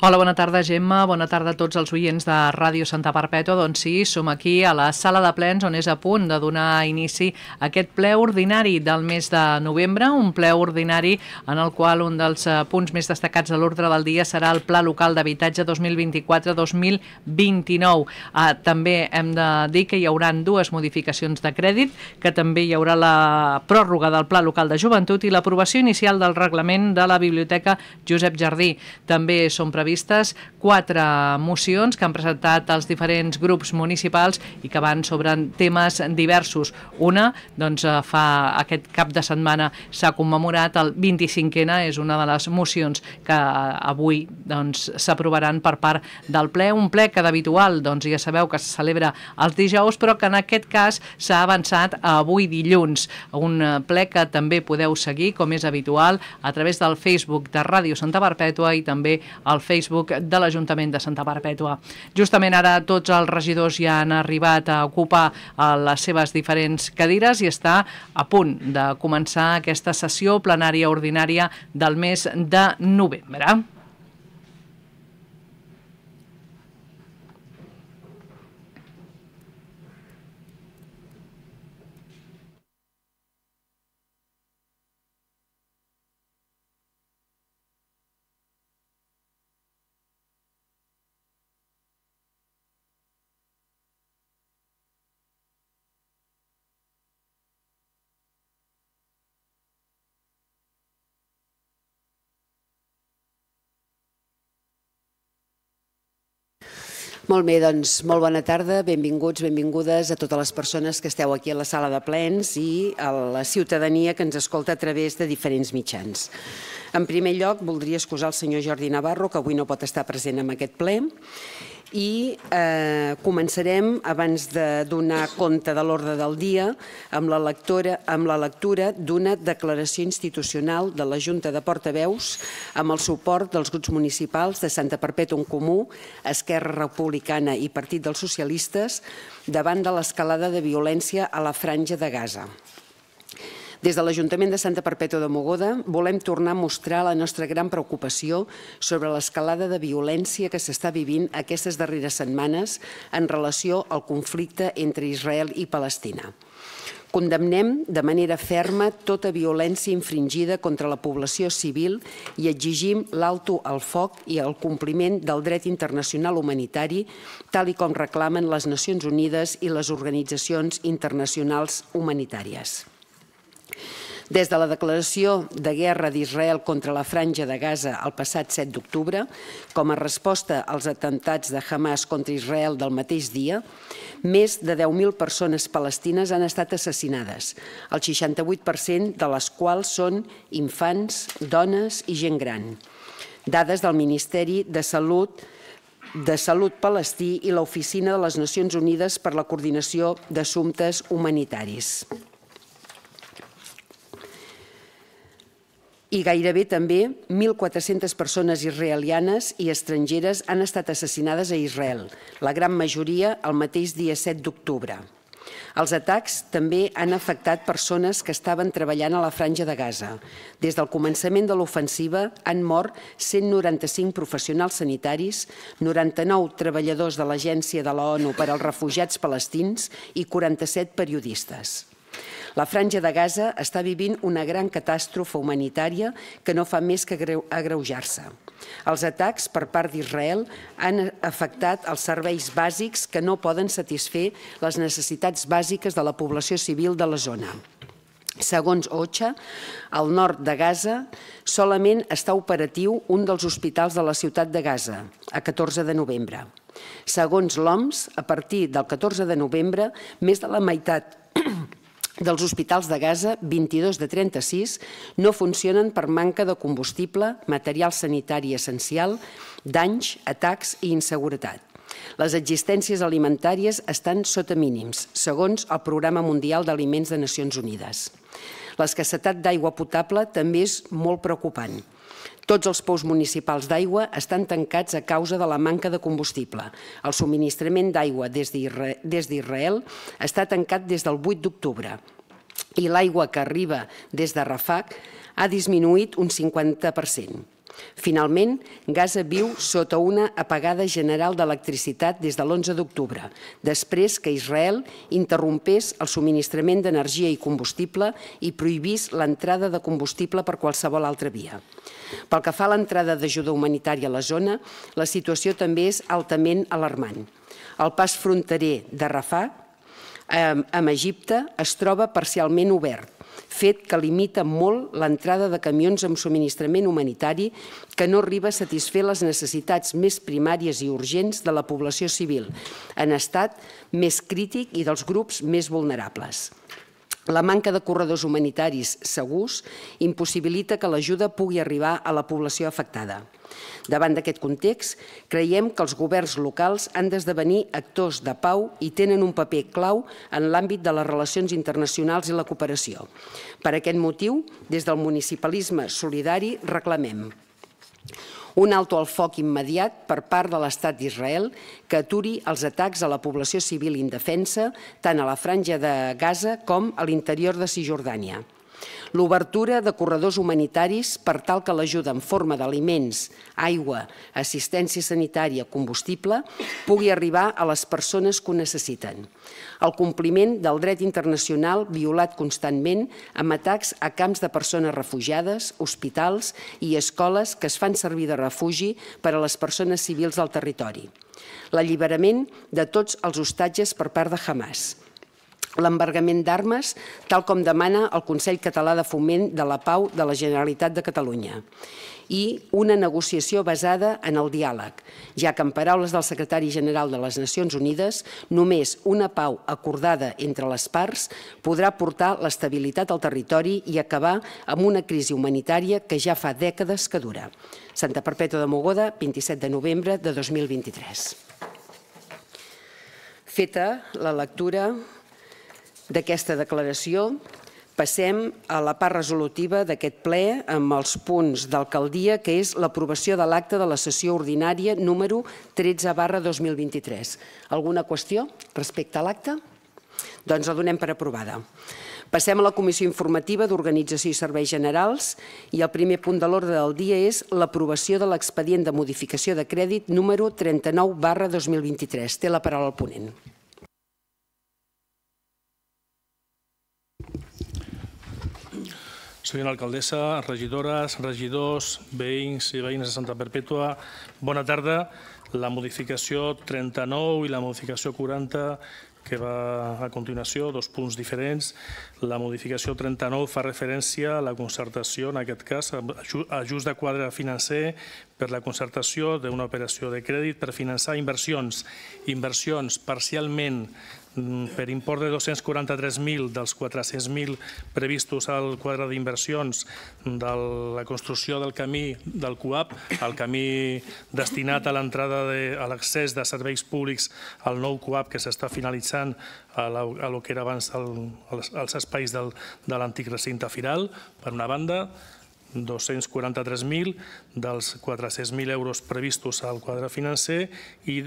Hola, bona tarda, Gemma. Bona tarda a tots els oients de Ràdio Santa Perpètua. Doncs sí, som aquí a la sala de plens on és a punt de donar inici a aquest ple ordinari del mes de novembre, un ple ordinari en el qual un dels eh, punts més destacats de l'ordre del dia serà el Pla Local d'Habitatge 2024-2029. Ah, també hem de dir que hi haurà dues modificacions de crèdit, que també hi haurà la pròrroga del Pla Local de Joventut i l'aprovació inicial del reglament de la Biblioteca Josep Jardí. També són previstes previstes quatre mocions que han presentat els diferents grups municipals i que van sobre temes diversos. Una, doncs, eh, fa aquest cap de setmana s'ha commemorat el 25ena, és una de les mocions que eh, avui doncs, s'aprovaran per part del ple, un ple que d'habitual doncs, ja sabeu que se celebra els dijous, però que en aquest cas s'ha avançat a avui dilluns, un eh, ple que també podeu seguir, com és habitual, a través del Facebook de Ràdio Santa Perpètua i també al Facebook Facebook de l'Ajuntament de Santa Perpètua. Justament ara tots els regidors ja han arribat a ocupar eh, les seves diferents cadires i està a punt de començar aquesta sessió plenària ordinària del mes de novembre. Molt bé, doncs molt bona tarda, benvinguts, benvingudes a totes les persones que esteu aquí a la sala de plens i a la ciutadania que ens escolta a través de diferents mitjans. En primer lloc, voldria excusar el senyor Jordi Navarro, que avui no pot estar present en aquest ple, i eh, començarem, abans de donar compte de l'ordre del dia, amb la, lectora, amb la lectura d'una declaració institucional de la Junta de Portaveus amb el suport dels grups municipals de Santa Perpètua en Comú, Esquerra Republicana i Partit dels Socialistes davant de l'escalada de violència a la franja de Gaza. Des de l'Ajuntament de Santa Perpètua de Mogoda volem tornar a mostrar la nostra gran preocupació sobre l'escalada de violència que s'està vivint aquestes darreres setmanes en relació al conflicte entre Israel i Palestina. Condemnem de manera ferma tota violència infringida contra la població civil i exigim l'alto al foc i el compliment del dret internacional humanitari, tal com reclamen les Nacions Unides i les organitzacions internacionals humanitàries. Des de la declaració de guerra d'Israel contra la franja de Gaza el passat 7 d'octubre, com a resposta als atemptats de Hamas contra Israel del mateix dia, més de 10.000 persones palestines han estat assassinades, el 68% de les quals són infants, dones i gent gran. Dades del Ministeri de Salut de Salut Palestí i l'Oficina de les Nacions Unides per la Coordinació d'Assumptes Humanitaris. I gairebé també 1.400 persones israelianes i estrangeres han estat assassinades a Israel, la gran majoria el mateix dia 7 d'octubre. Els atacs també han afectat persones que estaven treballant a la franja de Gaza. Des del començament de l'ofensiva han mort 195 professionals sanitaris, 99 treballadors de l'Agència de la ONU per als Refugiats Palestins i 47 periodistes. La franja de Gaza està vivint una gran catàstrofe humanitària que no fa més que agreujar-se. Els atacs per part d'Israel han afectat els serveis bàsics que no poden satisfer les necessitats bàsiques de la població civil de la zona. Segons OCHA, al nord de Gaza solament està operatiu un dels hospitals de la ciutat de Gaza, a 14 de novembre. Segons l'OMS, a partir del 14 de novembre, més de la meitat dels hospitals de Gaza, 22 de 36, no funcionen per manca de combustible, material sanitari essencial, danys, atacs i inseguretat. Les existències alimentàries estan sota mínims, segons el Programa Mundial d'Aliments de Nacions Unides. L'escassetat d'aigua potable també és molt preocupant. Tots els pous municipals d'aigua estan tancats a causa de la manca de combustible. El subministrament d'aigua des d'Israel està tancat des del 8 d'octubre i l'aigua que arriba des de Rafah ha disminuït un 50%. Finalment, Gaza viu sota una apagada general d'electricitat des de l'11 d'octubre, després que Israel interrompés el subministrament d'energia i combustible i prohibís l'entrada de combustible per qualsevol altra via. Pel que fa a l'entrada d'ajuda humanitària a la zona, la situació també és altament alarmant. El pas fronterer de Rafah amb Egipte es troba parcialment obert, fet que limita molt l'entrada de camions amb subministrament humanitari que no arriba a satisfer les necessitats més primàries i urgents de la població civil, en estat més crític i dels grups més vulnerables. La manca de corredors humanitaris segurs impossibilita que l'ajuda pugui arribar a la població afectada. Davant d'aquest context, creiem que els governs locals han d'esdevenir actors de pau i tenen un paper clau en l'àmbit de les relacions internacionals i la cooperació. Per aquest motiu, des del municipalisme solidari reclamem un alto al foc immediat per part de l'Estat d'Israel que aturi els atacs a la població civil indefensa tant a la franja de Gaza com a l'interior de Cisjordània l'obertura de corredors humanitaris per tal que l'ajuda en forma d'aliments, aigua, assistència sanitària, combustible, pugui arribar a les persones que ho necessiten. El compliment del dret internacional violat constantment amb atacs a camps de persones refugiades, hospitals i escoles que es fan servir de refugi per a les persones civils del territori. L'alliberament de tots els hostatges per part de Hamas l'embargament d'armes, tal com demana el Consell Català de Foment de la Pau de la Generalitat de Catalunya i una negociació basada en el diàleg, ja que en paraules del secretari general de les Nacions Unides, només una pau acordada entre les parts podrà portar l'estabilitat al territori i acabar amb una crisi humanitària que ja fa dècades que dura. Santa Perpètua de Mogoda, 27 de novembre de 2023. Feta la lectura d'aquesta declaració, passem a la part resolutiva d'aquest ple amb els punts d'alcaldia, que és l'aprovació de l'acte de la sessió ordinària número 13 barra 2023. Alguna qüestió respecte a l'acte? Doncs la donem per aprovada. Passem a la Comissió Informativa d'Organització i Serveis Generals i el primer punt de l'ordre del dia és l'aprovació de l'expedient de modificació de crèdit número 39 barra 2023. Té la paraula el ponent. Senyora alcaldessa, regidores, regidors, veïns i veïnes de Santa Perpètua, bona tarda. La modificació 39 i la modificació 40 que va a continuació, dos punts diferents. La modificació 39 fa referència a la concertació, en aquest cas, ajust de quadre financer per la concertació d'una operació de crèdit per finançar inversions, inversions parcialment per import de 243.000 dels 400.000 previstos al quadre d'inversions de la construcció del camí del CUAP, el camí destinat a l'entrada a l'accés de serveis públics al nou CUAP que s'està finalitzant a, lo que era abans el, els, els espais del, de l'antic recinte firal, per una banda, 243.000 dels 400.000 euros previstos al quadre financer i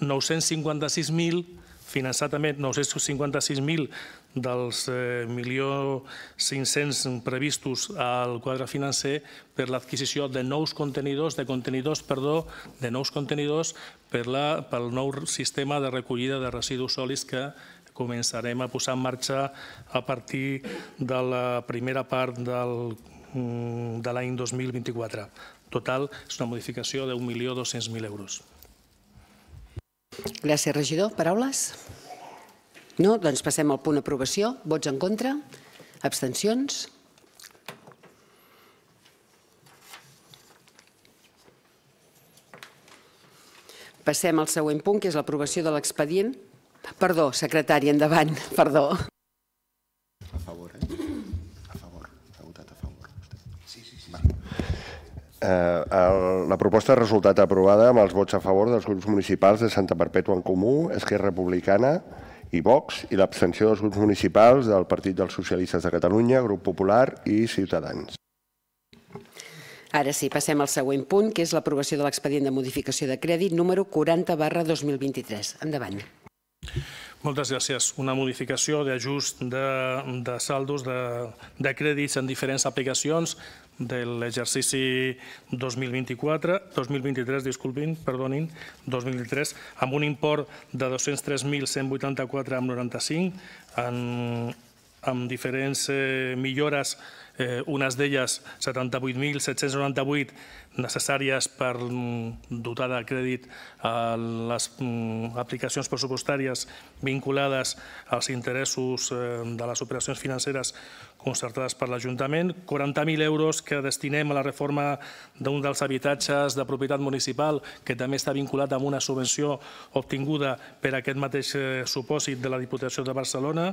956.000 finançar també 956.000 dels eh, 1.500.000 previstos al quadre financer per l'adquisició de nous contenidors, de contenidors, perdó, de nous contenidors per la, pel nou sistema de recollida de residus sòlids que començarem a posar en marxa a partir de la primera part del, mm, de l'any 2024. Total, és una modificació de 1.200.000 euros. Gràcies, regidor. Paraules? No? Doncs passem al punt aprovació. Vots en contra? Abstencions? Passem al següent punt, que és l'aprovació de l'expedient. Perdó, secretari, endavant. Perdó. Eh, el, la proposta ha resultat aprovada amb els vots a favor dels grups municipals de Santa Perpètua en Comú, Esquerra Republicana i Vox i l'abstenció dels grups municipals del Partit dels Socialistes de Catalunya, Grup Popular i Ciutadans. Ara sí, passem al següent punt, que és l'aprovació de l'expedient de modificació de crèdit número 40 barra 2023. Endavant. Moltes gràcies. Una modificació d'ajust de, de saldos de, de crèdits en diferents aplicacions de l'exercici 2024, 2023, disculpin, perdonin, 2023, amb un import de 203.184,95 en, amb diferents eh, millores eh, unes d'elles 78.798 necessàries per mm, dotar de crèdit a les mm, aplicacions pressupostàries vinculades als interessos eh, de les operacions financeres concertades per l'Ajuntament, 40.000 euros que destinem a la reforma d'un dels habitatges de propietat municipal, que també està vinculat amb una subvenció obtinguda per aquest mateix eh, supòsit de la Diputació de Barcelona,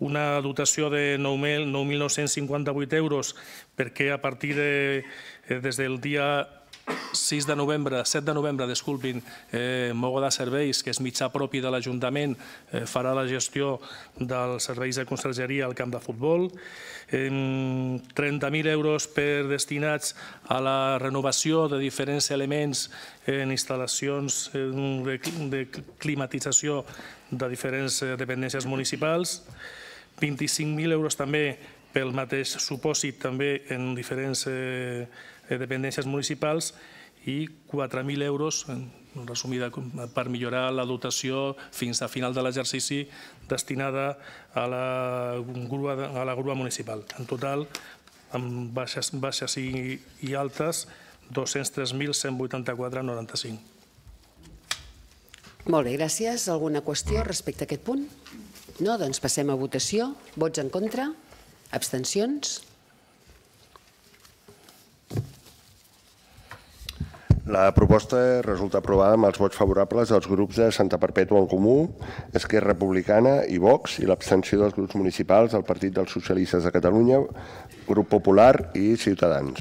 una dotació de 9.958 euros perquè a partir de, eh, des del dia 6 de novembre, 7 de novembre, disculpin, eh, Mogoda Serveis, que és mitjà propi de l'Ajuntament, eh, farà la gestió dels serveis de consergeria al camp de futbol. Eh, 30.000 euros per destinats a la renovació de diferents elements en instal·lacions de, de climatització de diferents eh, dependències municipals. 25.000 euros també pel mateix supòsit també en diferents eh, dependències municipals i 4.000 euros, resumida, per millorar la dotació fins a final de l'exercici destinada a la, grua, a la grua municipal. En total, amb baixes, baixes i, i altes, 203.184,95. Molt bé, gràcies. Alguna qüestió respecte a aquest punt? No? Doncs passem a votació. Vots en contra? Abstencions? La proposta resulta aprovada amb els vots favorables dels grups de Santa Perpètua en Comú, Esquerra Republicana i Vox i l'abstenció dels grups municipals del Partit dels Socialistes de Catalunya, Grup Popular i Ciutadans.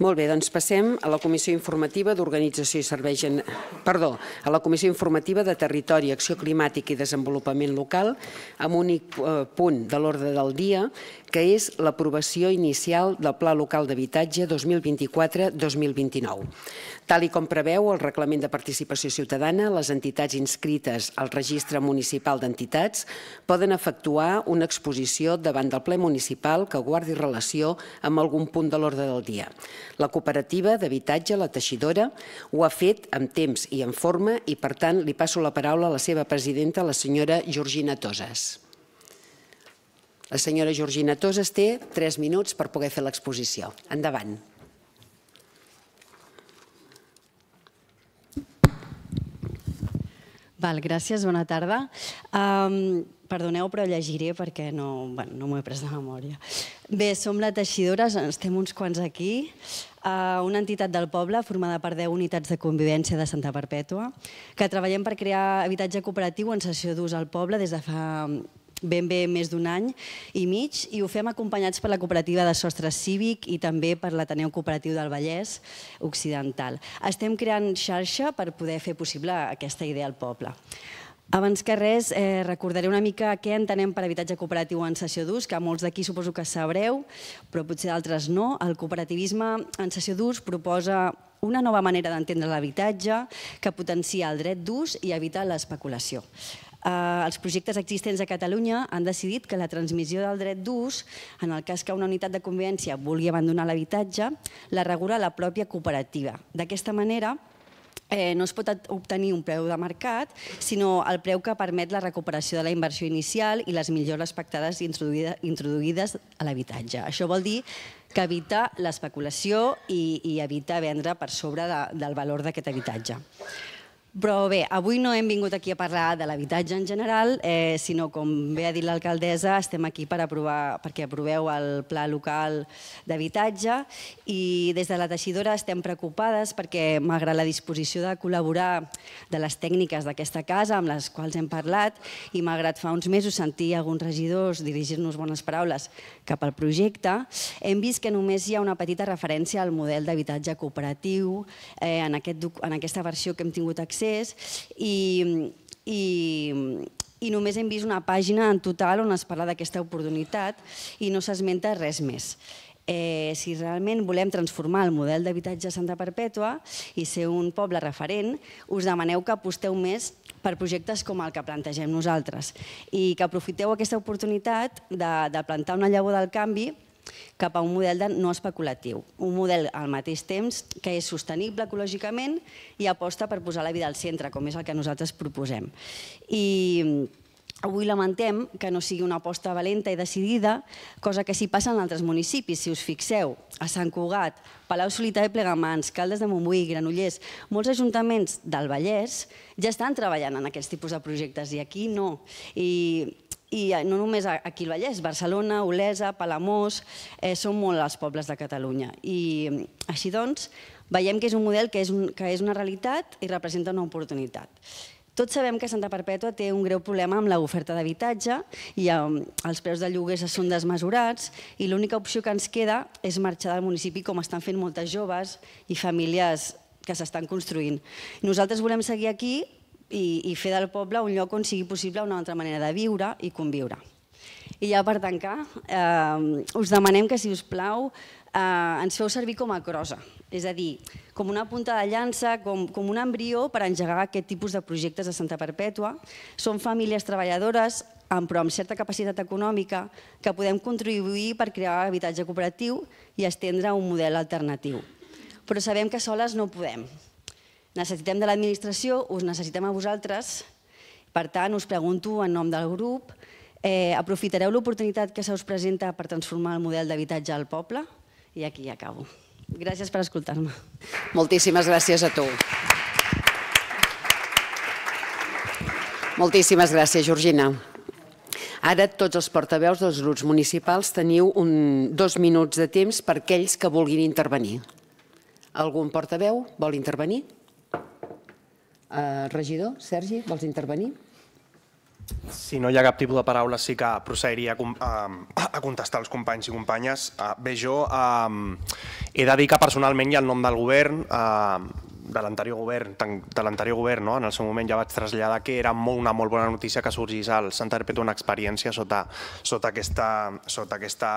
Molt bé, doncs passem a la Comissió Informativa d'Organització i Serveis... En... Perdó, a la Comissió Informativa de Territori, Acció Climàtica i Desenvolupament Local, amb un únic eh, punt de l'ordre del dia, que és l'aprovació inicial del Pla Local d'Habitatge 2024-2029. Tal i com preveu el Reglament de Participació Ciutadana, les entitats inscrites al Registre Municipal d'Entitats poden efectuar una exposició davant del ple municipal que guardi relació amb algun punt de l'ordre del dia. La cooperativa d'habitatge, la teixidora, ho ha fet amb temps i en forma i, per tant, li passo la paraula a la seva presidenta, la senyora Georgina Toses. La senyora Georgina Toses té tres minuts per poder fer l'exposició. Endavant. Val, gràcies, bona tarda. Um, perdoneu, però llegiré perquè no, bueno, no m'ho he pres de memòria. Bé, som la Teixidora, estem uns quants aquí, uh, una entitat del poble formada per 10 unitats de convivència de Santa Perpètua, que treballem per crear habitatge cooperatiu en sessió d'ús al poble des de fa ben bé més d'un any i mig i ho fem acompanyats per la cooperativa de sostre cívic i també per l'Ateneu Cooperatiu del Vallès Occidental. Estem creant xarxa per poder fer possible aquesta idea al poble. Abans que res, eh, recordaré una mica què entenem per habitatge cooperatiu en sessió d'ús, que molts d'aquí suposo que sabreu, però potser d'altres no. El cooperativisme en sessió d'ús proposa una nova manera d'entendre l'habitatge que potencia el dret d'ús i evita l'especulació eh, els projectes existents a Catalunya han decidit que la transmissió del dret d'ús, en el cas que una unitat de convivència vulgui abandonar l'habitatge, la regula la pròpia cooperativa. D'aquesta manera, eh, no es pot obtenir un preu de mercat, sinó el preu que permet la recuperació de la inversió inicial i les millores pactades introduïdes, introduïdes a l'habitatge. Això vol dir que evita l'especulació i, i evita vendre per sobre de, del valor d'aquest habitatge. Però bé, avui no hem vingut aquí a parlar de l'habitatge en general, eh, sinó, com bé ha dit l'alcaldessa, estem aquí per aprovar, perquè aproveu el pla local d'habitatge i des de la teixidora estem preocupades perquè, malgrat la disposició de col·laborar de les tècniques d'aquesta casa, amb les quals hem parlat, i malgrat fa uns mesos sentir alguns regidors dirigir-nos bones paraules cap al projecte, hem vist que només hi ha una petita referència al model d'habitatge cooperatiu eh, en, aquest, en aquesta versió que hem tingut accés accés i, i, i només hem vist una pàgina en total on es parla d'aquesta oportunitat i no s'esmenta res més. Eh, si realment volem transformar el model d'habitatge Santa Perpètua i ser un poble referent, us demaneu que aposteu més per projectes com el que plantegem nosaltres i que aprofiteu aquesta oportunitat de, de plantar una llavor del canvi cap a un model de no especulatiu. Un model al mateix temps que és sostenible ecològicament i aposta per posar la vida al centre, com és el que nosaltres proposem. I Avui lamentem que no sigui una aposta valenta i decidida, cosa que sí passa en altres municipis. Si us fixeu, a Sant Cugat, Palau Solità i Plegamans, Caldes de Montbui, Granollers, molts ajuntaments del Vallès ja estan treballant en aquests tipus de projectes i aquí no. I, i no només aquí al Vallès, Barcelona, Olesa, Palamós, eh, són molt els pobles de Catalunya. I així doncs, veiem que és un model que és, un, que és una realitat i representa una oportunitat. Tots sabem que Santa Perpètua té un greu problema amb l'oferta d'habitatge i els preus de lloguers són desmesurats i l'única opció que ens queda és marxar del municipi com estan fent moltes joves i famílies que s'estan construint. Nosaltres volem seguir aquí i, i fer del poble un lloc on sigui possible una altra manera de viure i conviure. I ja per tancar, eh, us demanem que, si us plau, eh, ens feu servir com a crosa, és a dir, com una punta de llança, com, com un embrió per engegar aquest tipus de projectes de Santa Perpètua. Són famílies treballadores amb, però amb certa capacitat econòmica que podem contribuir per crear habitatge cooperatiu i estendre un model alternatiu. Però sabem que soles no podem. Necessitem de l'administració, us necessitem a vosaltres. Per tant, us pregunto en nom del grup, eh, aprofitareu l'oportunitat que se us presenta per transformar el model d'habitatge al poble? I aquí acabo. Gràcies per escoltar-me. Moltíssimes gràcies a tu. Moltíssimes gràcies, Georgina. Ara tots els portaveus dels grups municipals teniu un, dos minuts de temps per aquells que vulguin intervenir. Algun portaveu vol intervenir? Uh, regidor, Sergi, vols intervenir? Si no hi ha cap tipus de paraula, sí que procediria a, a contestar els companys i companyes. Uh, bé, jo uh, he de dir que personalment i en nom del govern, de l'anterior govern, de l'anterior govern, no? en el seu moment ja vaig traslladar que era una molt bona notícia que sorgís al Santa Perpètua una experiència sota, sota, aquesta, sota aquesta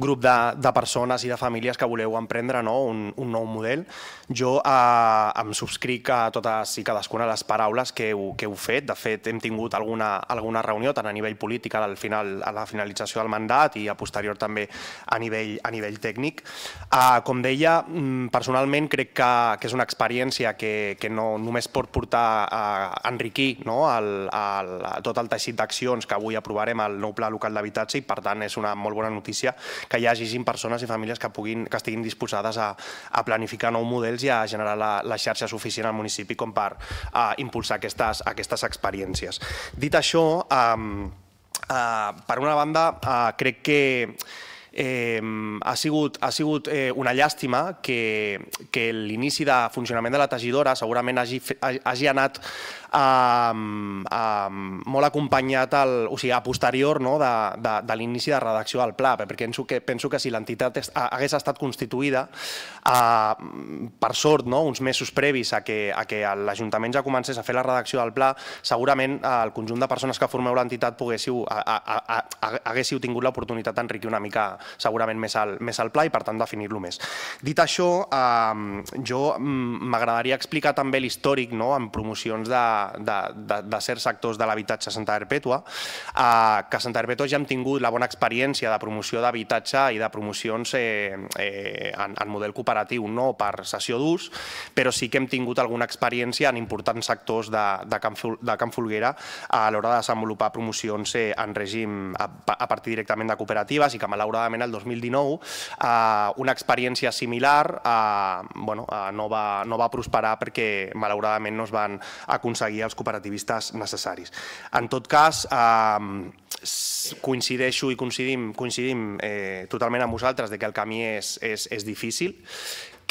grup de, de persones i de famílies que voleu emprendre no? un, un nou model. Jo eh, em subscric a totes i cadascuna de les paraules que heu, que heu fet. De fet, hem tingut alguna, alguna reunió tant a nivell polític al final, a la finalització del mandat i a posterior també a nivell, a nivell tècnic. Eh, com deia, mm, personalment crec que, que és una experiència que, que no només pot portar a enriquir no? el, el, tot el teixit d'accions que avui aprovarem al nou pla local d'habitatge i per tant és una molt bona notícia que hi hagin persones i famílies que, puguin, que estiguin disposades a, a planificar nous models i a generar la, la xarxa suficient al municipi com per a, impulsar aquestes, aquestes experiències. Dit això, eh, eh, per una banda, eh, crec que eh, ha sigut, ha sigut eh, una llàstima que, que l'inici de funcionament de la tegidora segurament hagi, hagi anat eh, eh, molt acompanyat, el, o sigui, a posterior no, de, de, de l'inici de redacció del pla, perquè penso que, penso que si l'entitat hagués estat constituïda, eh, per sort, no, uns mesos previs a que, a que l'Ajuntament ja comencés a fer la redacció del pla, segurament eh, el conjunt de persones que formeu l'entitat poguéssiu, haguéssiu tingut l'oportunitat d'enriquir una mica segurament més al, més al pla i per tant definir-lo més. Dit això, eh, jo mm, m'agradaria explicar també l'històric no, en promocions de, de, de, de certs sectors de l'habitatge a Santa Perpètua, eh, que a Santa Perpètua ja hem tingut la bona experiència de promoció d'habitatge i de promocions eh, eh, en, en model cooperatiu, no per sessió d'ús, però sí que hem tingut alguna experiència en importants sectors de, de, Can, de Can Folguera a l'hora de desenvolupar promocions eh, en règim a, a partir directament de cooperatives i que malauradament el 2019 eh, una experiència similar eh, bueno, eh, no, va, no va prosperar perquè malauradament no es van aconseguir els cooperativistes necessaris. En tot cas, eh, coincideixo i coincidim, coincidim eh, totalment amb vosaltres de que el camí és, és, és difícil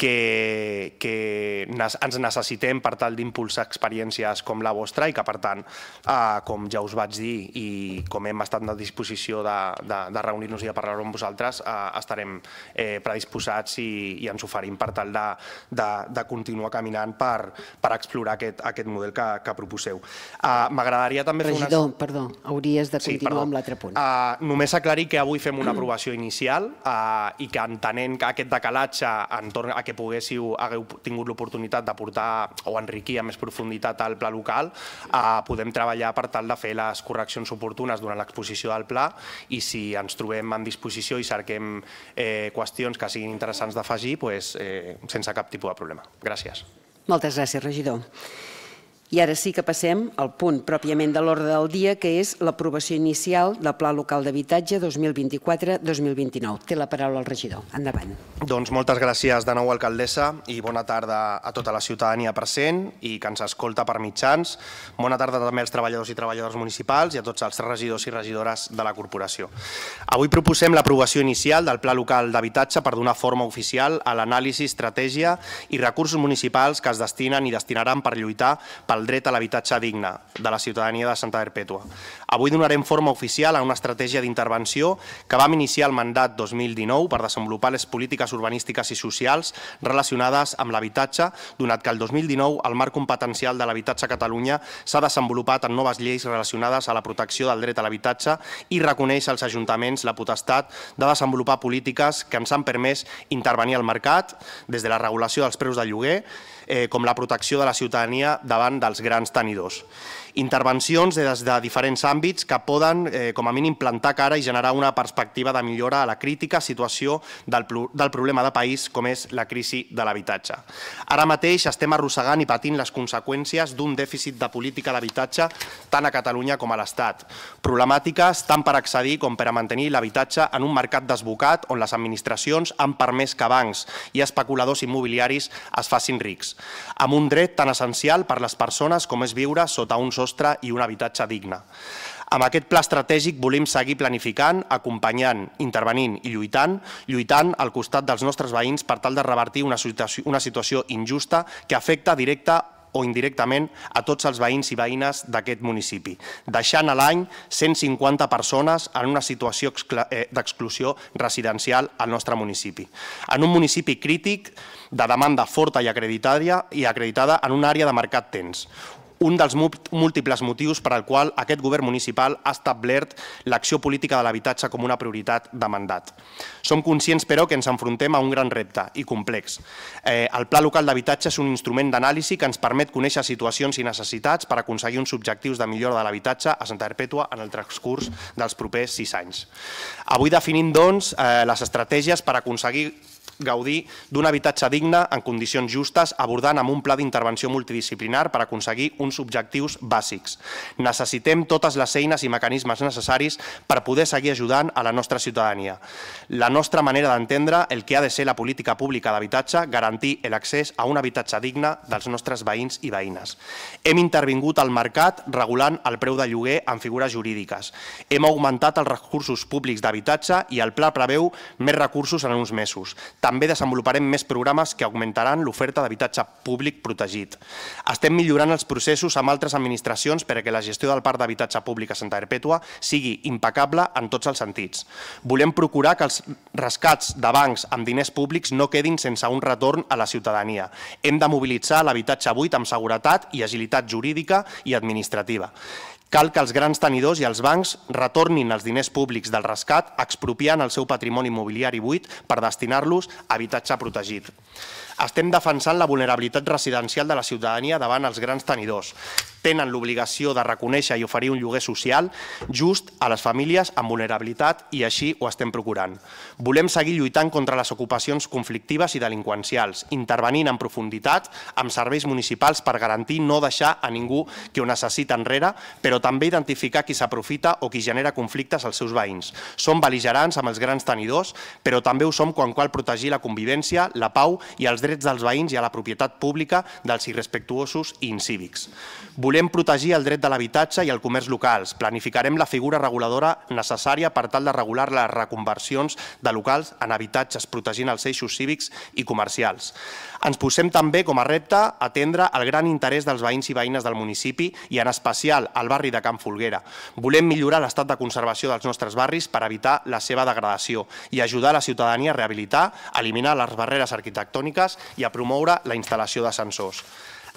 que, que ens necessitem per tal d'impulsar experiències com la vostra i que, per tant, eh, com ja us vaig dir i com hem estat a disposició de, de, de reunir-nos i de parlar amb vosaltres, eh, estarem eh, predisposats i, i ens oferim per tal de, de, de continuar caminant per, per explorar aquest, aquest model que, que proposeu. Eh, M'agradaria també Regidor, fer una... perdó, hauries de continuar sí, amb l'altre punt. Uh, només aclarir que avui fem una aprovació inicial uh, i que entenent que aquest decalatge entorn a aquest que poguéssiu, hagueu tingut l'oportunitat de portar o enriquir amb més profunditat el pla local, eh, podem treballar per tal de fer les correccions oportunes durant l'exposició del pla i si ens trobem en disposició i cerquem eh, qüestions que siguin interessants d'afegir, pues, eh, sense cap tipus de problema. Gràcies. Moltes gràcies, regidor. I ara sí que passem al punt pròpiament de l'ordre del dia, que és l'aprovació inicial del Pla Local d'Habitatge 2024-2029. Té la paraula el regidor. Endavant. Doncs moltes gràcies de nou, alcaldessa, i bona tarda a tota la ciutadania present i que ens escolta per mitjans. Bona tarda també als treballadors i treballadores municipals i a tots els regidors i regidores de la corporació. Avui proposem l'aprovació inicial del Pla Local d'Habitatge per donar forma oficial a l'anàlisi, estratègia i recursos municipals que es destinen i destinaran per lluitar pel el dret a l'habitatge digne de la ciutadania de Santa Perpètua. Avui donarem forma oficial a una estratègia d'intervenció que vam iniciar el mandat 2019 per desenvolupar les polítiques urbanístiques i socials relacionades amb l'habitatge, donat que el 2019 el marc competencial de l'habitatge a Catalunya s'ha desenvolupat en noves lleis relacionades a la protecció del dret a l'habitatge i reconeix als ajuntaments la potestat de desenvolupar polítiques que ens han permès intervenir al mercat des de la regulació dels preus de lloguer eh, com la protecció de la ciutadania davant dels grans tenidors intervencions des de diferents àmbits que poden, eh, com a mínim, plantar cara i generar una perspectiva de millora a la crítica situació del, del problema de país com és la crisi de l'habitatge. Ara mateix estem arrossegant i patint les conseqüències d'un dèficit de política d'habitatge tant a Catalunya com a l'Estat. Problemàtiques tant per accedir com per a mantenir l'habitatge en un mercat desbocat on les administracions han permès que bancs i especuladors immobiliaris es facin rics, amb un dret tan essencial per les persones com és viure sota uns sostre i un habitatge digne. Amb aquest pla estratègic volem seguir planificant, acompanyant, intervenint i lluitant, lluitant al costat dels nostres veïns per tal de revertir una situació, una situació injusta que afecta directa o indirectament a tots els veïns i veïnes d'aquest municipi, deixant a l'any 150 persones en una situació eh, d'exclusió residencial al nostre municipi. En un municipi crític de demanda forta i i acreditada en una àrea de mercat tens, un dels múltiples motius per al qual aquest govern municipal ha establert l'acció política de l'habitatge com una prioritat de mandat. Som conscients, però, que ens enfrontem a un gran repte i complex. Eh, el Pla Local d'Habitatge és un instrument d'anàlisi que ens permet conèixer situacions i necessitats per aconseguir uns objectius de millora de l'habitatge a Santa Perpètua en el transcurs dels propers sis anys. Avui definim, doncs, eh, les estratègies per aconseguir gaudir d'un habitatge digne en condicions justes, abordant amb un pla d'intervenció multidisciplinar per aconseguir uns objectius bàsics. Necessitem totes les eines i mecanismes necessaris per poder seguir ajudant a la nostra ciutadania. La nostra manera d'entendre el que ha de ser la política pública d'habitatge, garantir l'accés a un habitatge digne dels nostres veïns i veïnes. Hem intervingut al mercat regulant el preu de lloguer en figures jurídiques. Hem augmentat els recursos públics d'habitatge i el pla preveu més recursos en uns mesos. També també desenvoluparem més programes que augmentaran l'oferta d'habitatge públic protegit. Estem millorant els processos amb altres administracions perquè la gestió del parc d'habitatge públic a Santa Perpètua sigui impecable en tots els sentits. Volem procurar que els rescats de bancs amb diners públics no quedin sense un retorn a la ciutadania. Hem de mobilitzar l'habitatge buit amb seguretat i agilitat jurídica i administrativa. Cal que els grans tenidors i els bancs retornin els diners públics del rescat expropiant el seu patrimoni immobiliari buit per destinar-los a habitatge protegit estem defensant la vulnerabilitat residencial de la ciutadania davant els grans tenidors. Tenen l'obligació de reconèixer i oferir un lloguer social just a les famílies amb vulnerabilitat i així ho estem procurant. Volem seguir lluitant contra les ocupacions conflictives i delinqüencials, intervenint en profunditat amb serveis municipals per garantir no deixar a ningú que ho necessita enrere, però també identificar qui s'aprofita o qui genera conflictes als seus veïns. Som beligerants amb els grans tenidors, però també ho som quan cal protegir la convivència, la pau i els drets drets dels veïns i a la propietat pública dels irrespectuosos i incívics. Volem protegir el dret de l'habitatge i el comerç locals. Planificarem la figura reguladora necessària per tal de regular les reconversions de locals en habitatges protegint els eixos cívics i comercials. Ens posem també com a repte atendre el gran interès dels veïns i veïnes del municipi i en especial al barri de Can Folguera. Volem millorar l'estat de conservació dels nostres barris per evitar la seva degradació i ajudar la ciutadania a rehabilitar, eliminar les barreres arquitectòniques i a promoure la instal·lació d'ascensors.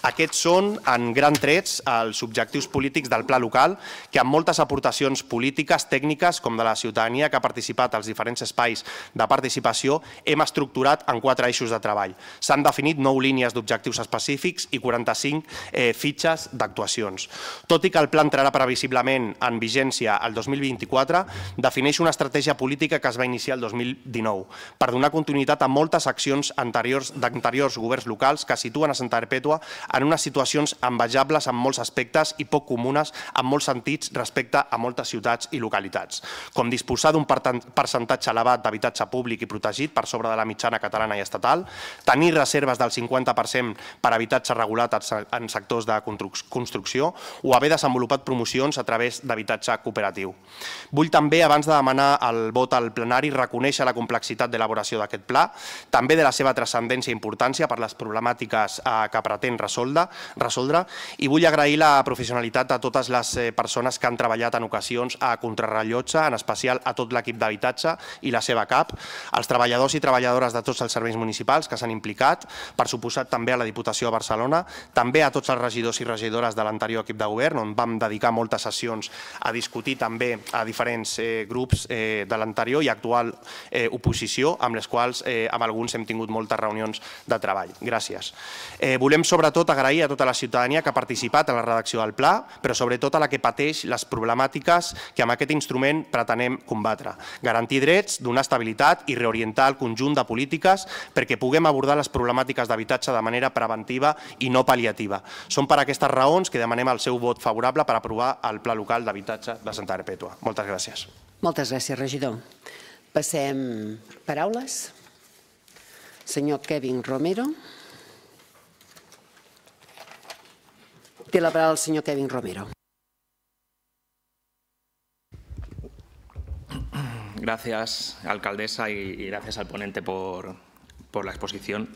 Aquests són, en gran trets, els objectius polítics del pla local, que amb moltes aportacions polítiques, tècniques, com de la ciutadania que ha participat als diferents espais de participació, hem estructurat en quatre eixos de treball. S'han definit nou línies d'objectius específics i 45 eh, fitxes d'actuacions. Tot i que el pla entrarà previsiblement en vigència el 2024, defineix una estratègia política que es va iniciar el 2019 per donar continuïtat a moltes accions anteriors d'anteriors governs locals que situen a Santa Perpètua en unes situacions envejables en molts aspectes i poc comunes en molts sentits respecte a moltes ciutats i localitats, com disposar d'un percentatge elevat d'habitatge públic i protegit per sobre de la mitjana catalana i estatal, tenir reserves del 50% per habitatge regulat en sectors de construcció o haver desenvolupat promocions a través d'habitatge cooperatiu. Vull també, abans de demanar el vot al plenari, reconèixer la complexitat d'elaboració d'aquest pla, també de la seva transcendència i importància per les problemàtiques eh, que pretén resoldre resoldre, i vull agrair la professionalitat a totes les eh, persones que han treballat en ocasions a contrarrellotge, en especial a tot l'equip d'habitatge i la seva CAP, als treballadors i treballadores de tots els serveis municipals que s'han implicat, per suposat també a la Diputació de Barcelona, també a tots els regidors i regidores de l'anterior equip de govern, on vam dedicar moltes sessions a discutir també a diferents eh, grups eh, de l'anterior i actual oposició, amb les quals amb alguns hem tingut moltes reunions de treball. Gràcies. Volem sobretot agrair a tota la ciutadania que ha participat en la redacció del pla, però sobretot a la que pateix les problemàtiques que amb aquest instrument pretenem combatre. Garantir drets, donar estabilitat i reorientar el conjunt de polítiques perquè puguem abordar les problemàtiques d'habitatge de manera preventiva i no pal·liativa. Són per aquestes raons que demanem el seu vot favorable per aprovar el Pla Local d'Habitatge de Santa Perpètua. Moltes gràcies. Moltes gràcies, regidor. Passem paraules. Senyor Kevin Romero. Té la paraula el senyor Kevin Romero. Gracias, alcaldesa, y gracias al ponente por, por la exposición.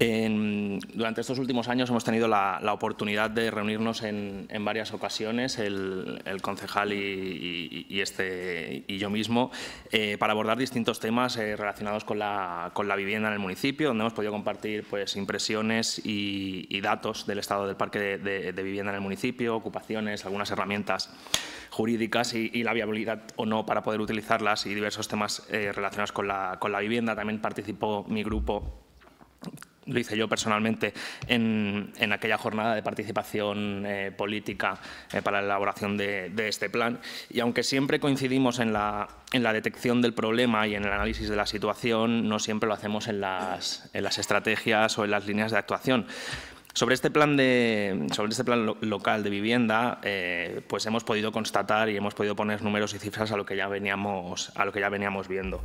Durante estos últimos años hemos tenido la, oportunidad de reunirnos en, varias ocasiones, el, concejal y, este, y yo mismo, eh, para abordar distintos temas eh, relacionados con la, vivienda en el municipio, donde hemos podido compartir pues, impresiones y, datos del estado del parque de, vivienda en el municipio, ocupaciones, algunas herramientas jurídicas y, la viabilidad o no para poder utilizarlas y diversos temas eh, relacionados con la, con la vivienda. También participó mi grupo lo hice yo personalmente en, aquella jornada de participación eh, política eh, para la elaboración de, este plan. Y aunque siempre coincidimos en la, en la, detección del problema y en el análisis de la situación, no siempre lo hacemos en las, en las estrategias o en las líneas de actuación. Sobre este plan, de, sobre este plan local de vivienda, eh, pues hemos podido constatar y hemos podido poner números y cifras a lo que ya veníamos, a lo que ya veníamos viendo.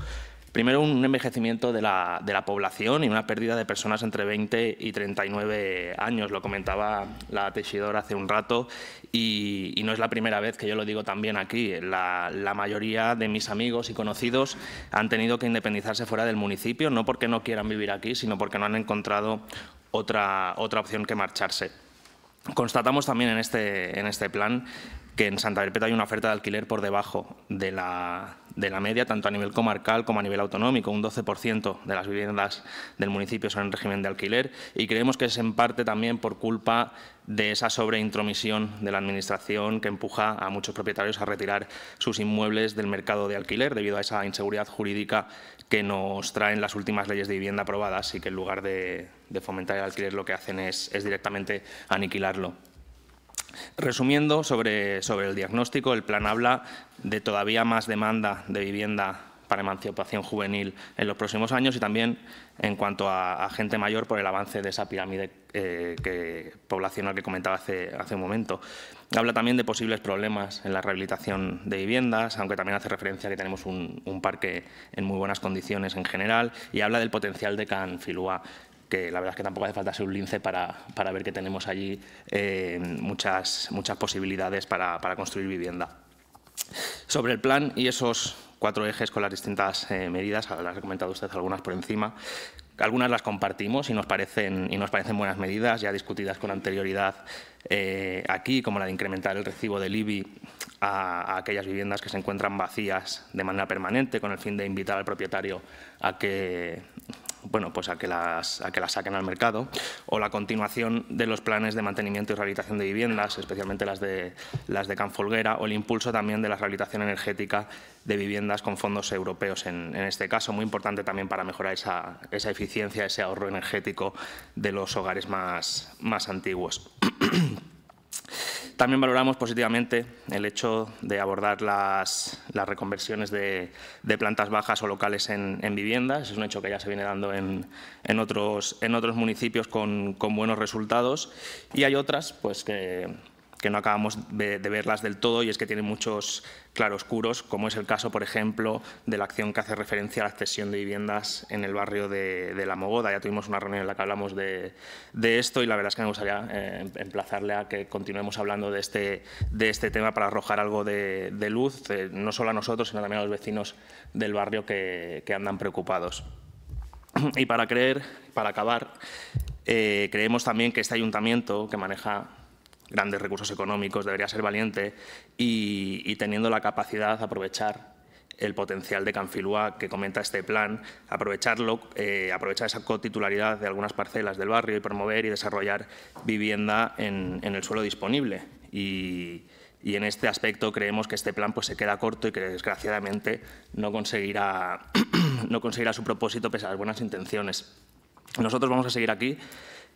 Primero, un envejecimiento de la, población y una pérdida de personas entre 20 y 39 años. Lo comentaba la Teixidora hace un rato y, no es la primera vez que yo lo digo también aquí. La, mayoría de mis amigos y conocidos han tenido que independizarse fuera del municipio, no porque no quieran vivir aquí, sino porque no han encontrado otra, otra opción que marcharse. Constatamos también en este, en este plan que en Santa Perpetua hay una oferta de alquiler por debajo de la, de la media, tanto a nivel comarcal como a nivel autonómico. Un 12% de las viviendas del municipio son en régimen de alquiler y creemos que es en parte también por culpa de esa sobreintromisión de la Administración que empuja a muchos propietarios a retirar sus inmuebles del mercado de alquiler debido a esa inseguridad jurídica que nos traen las últimas leyes de vivienda aprobadas y que en lugar de, fomentar el alquiler lo que hacen es directamente aniquilarlo. Resumiendo sobre, sobre el diagnóstico, el plan habla de todavía más demanda de vivienda para emancipación juvenil en los próximos años y también en cuanto a, gente mayor por el avance de esa pirámide eh, que, poblacional que comentaba hace, hace un momento. Habla también de posibles problemas en la rehabilitación de viviendas, aunque también hace referencia a que tenemos un, un parque en muy buenas condiciones en general y habla del potencial de Canfilúa que la verdad es que tampoco hace falta ser un lince para, para ver que tenemos allí eh, muchas, muchas posibilidades para, para, construir vivienda. Sobre el plan y esos cuatro ejes con las distintas eh, medidas, las ha comentado usted algunas por encima, algunas las compartimos y nos parecen, y nos parecen buenas medidas, ya discutidas con anterioridad eh, aquí, como la de incrementar el recibo del IBI a, a, aquellas viviendas que se encuentran vacías de manera permanente, con el fin de invitar al propietario a que bueno, pues a que, las, a que las saquen al mercado, o la continuación de los planes de mantenimiento y rehabilitación de viviendas, especialmente las de, las de o el impulso también de la rehabilitación energética de viviendas con fondos europeos en, en este caso, muy importante también para mejorar esa, esa, eficiencia, ese ahorro energético de los hogares más, más antiguos. También valoramos positivamente el hecho de abordar las, las reconversiones de, de, plantas bajas o locales en, en, viviendas. Es un hecho que ya se viene dando en, en otros, otros, municipios con, con, buenos resultados. Y hay otras pues, que, que no acabamos de, verlas del todo y es que tienen muchos claroscuros, como es el caso, por ejemplo, de la acción que hace referencia a la accesión de viviendas en el barrio de, de La Mogoda. Ya tuvimos una reunión en la que hablamos de, de esto y la verdad es que me gustaría eh, emplazarle a que continuemos hablando de este, de este tema para arrojar algo de, luz, eh, no solo a nosotros, sino también a los vecinos del barrio que, que andan preocupados. Y para creer, para acabar, eh, creemos también que este ayuntamiento que maneja grandes recursos económicos, debería ser valiente y, y teniendo la capacidad de aprovechar el potencial de Canfilúa que comenta este plan, aprovecharlo, eh, aprovechar esa cotitularidad de algunas parcelas del barrio y promover y desarrollar vivienda en, en el suelo disponible. Y, y, en este aspecto creemos que este plan pues, se queda corto y que desgraciadamente no conseguirá, no conseguirá su propósito pese a las buenas intenciones. Nosotros vamos a seguir aquí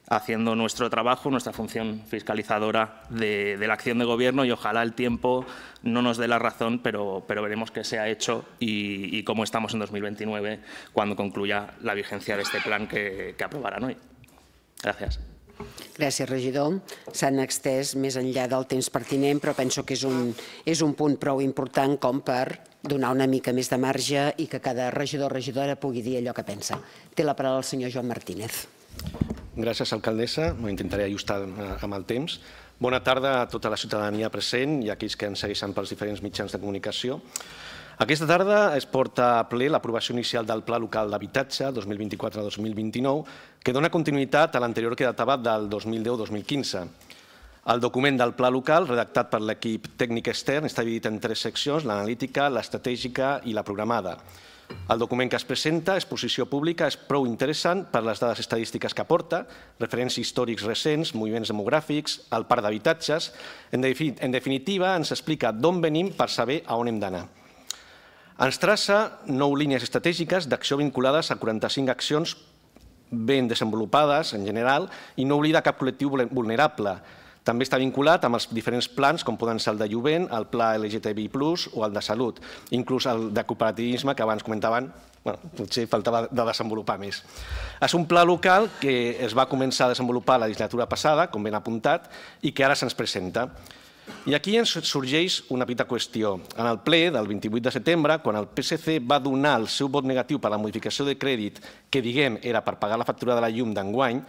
haciendo nuestro trabajo, nuestra función fiscalizadora de, de, la acción de gobierno y ojalá el tiempo no nos dé la razón, pero, pero veremos qué se ha hecho y, y, cómo estamos en 2029 cuando concluya la vigencia de este plan que, que aprovarán hoy. Gràcies. Gràcies, regidor. S'han extès més enllà del temps pertinent, però penso que és un, és un punt prou important com per donar una mica més de marge i que cada regidor o regidora pugui dir allò que pensa. Té la paraula el senyor Joan Martínez. Gràcies, alcaldessa. M'intentaré ajustar eh, amb el temps. Bona tarda a tota la ciutadania present i a aquells que ens segueixen pels diferents mitjans de comunicació. Aquesta tarda es porta a ple l'aprovació inicial del Pla Local d'Habitatge 2024-2029, que dona continuïtat a l'anterior que datava del 2010-2015. El document del Pla Local, redactat per l'equip tècnic extern, està dividit en tres seccions, l'analítica, l'estratègica i la programada. El document que es presenta, exposició pública, és prou interessant per les dades estadístiques que aporta, referents històrics recents, moviments demogràfics, el parc d'habitatges. En, definitiva, ens explica d'on venim per saber a on hem d'anar. Ens traça nou línies estratègiques d'acció vinculades a 45 accions ben desenvolupades en general i no oblida cap col·lectiu vulnerable, també està vinculat amb els diferents plans, com poden ser el de jovent, el pla LGTBI+, o el de salut, inclús el de cooperativisme, que abans comentaven, bueno, potser faltava de desenvolupar més. És un pla local que es va començar a desenvolupar la legislatura passada, com ben apuntat, i que ara se'ns presenta. I aquí ens sorgeix una petita qüestió. En el ple del 28 de setembre, quan el PSC va donar el seu vot negatiu per la modificació de crèdit que, diguem, era per pagar la factura de la llum d'enguany,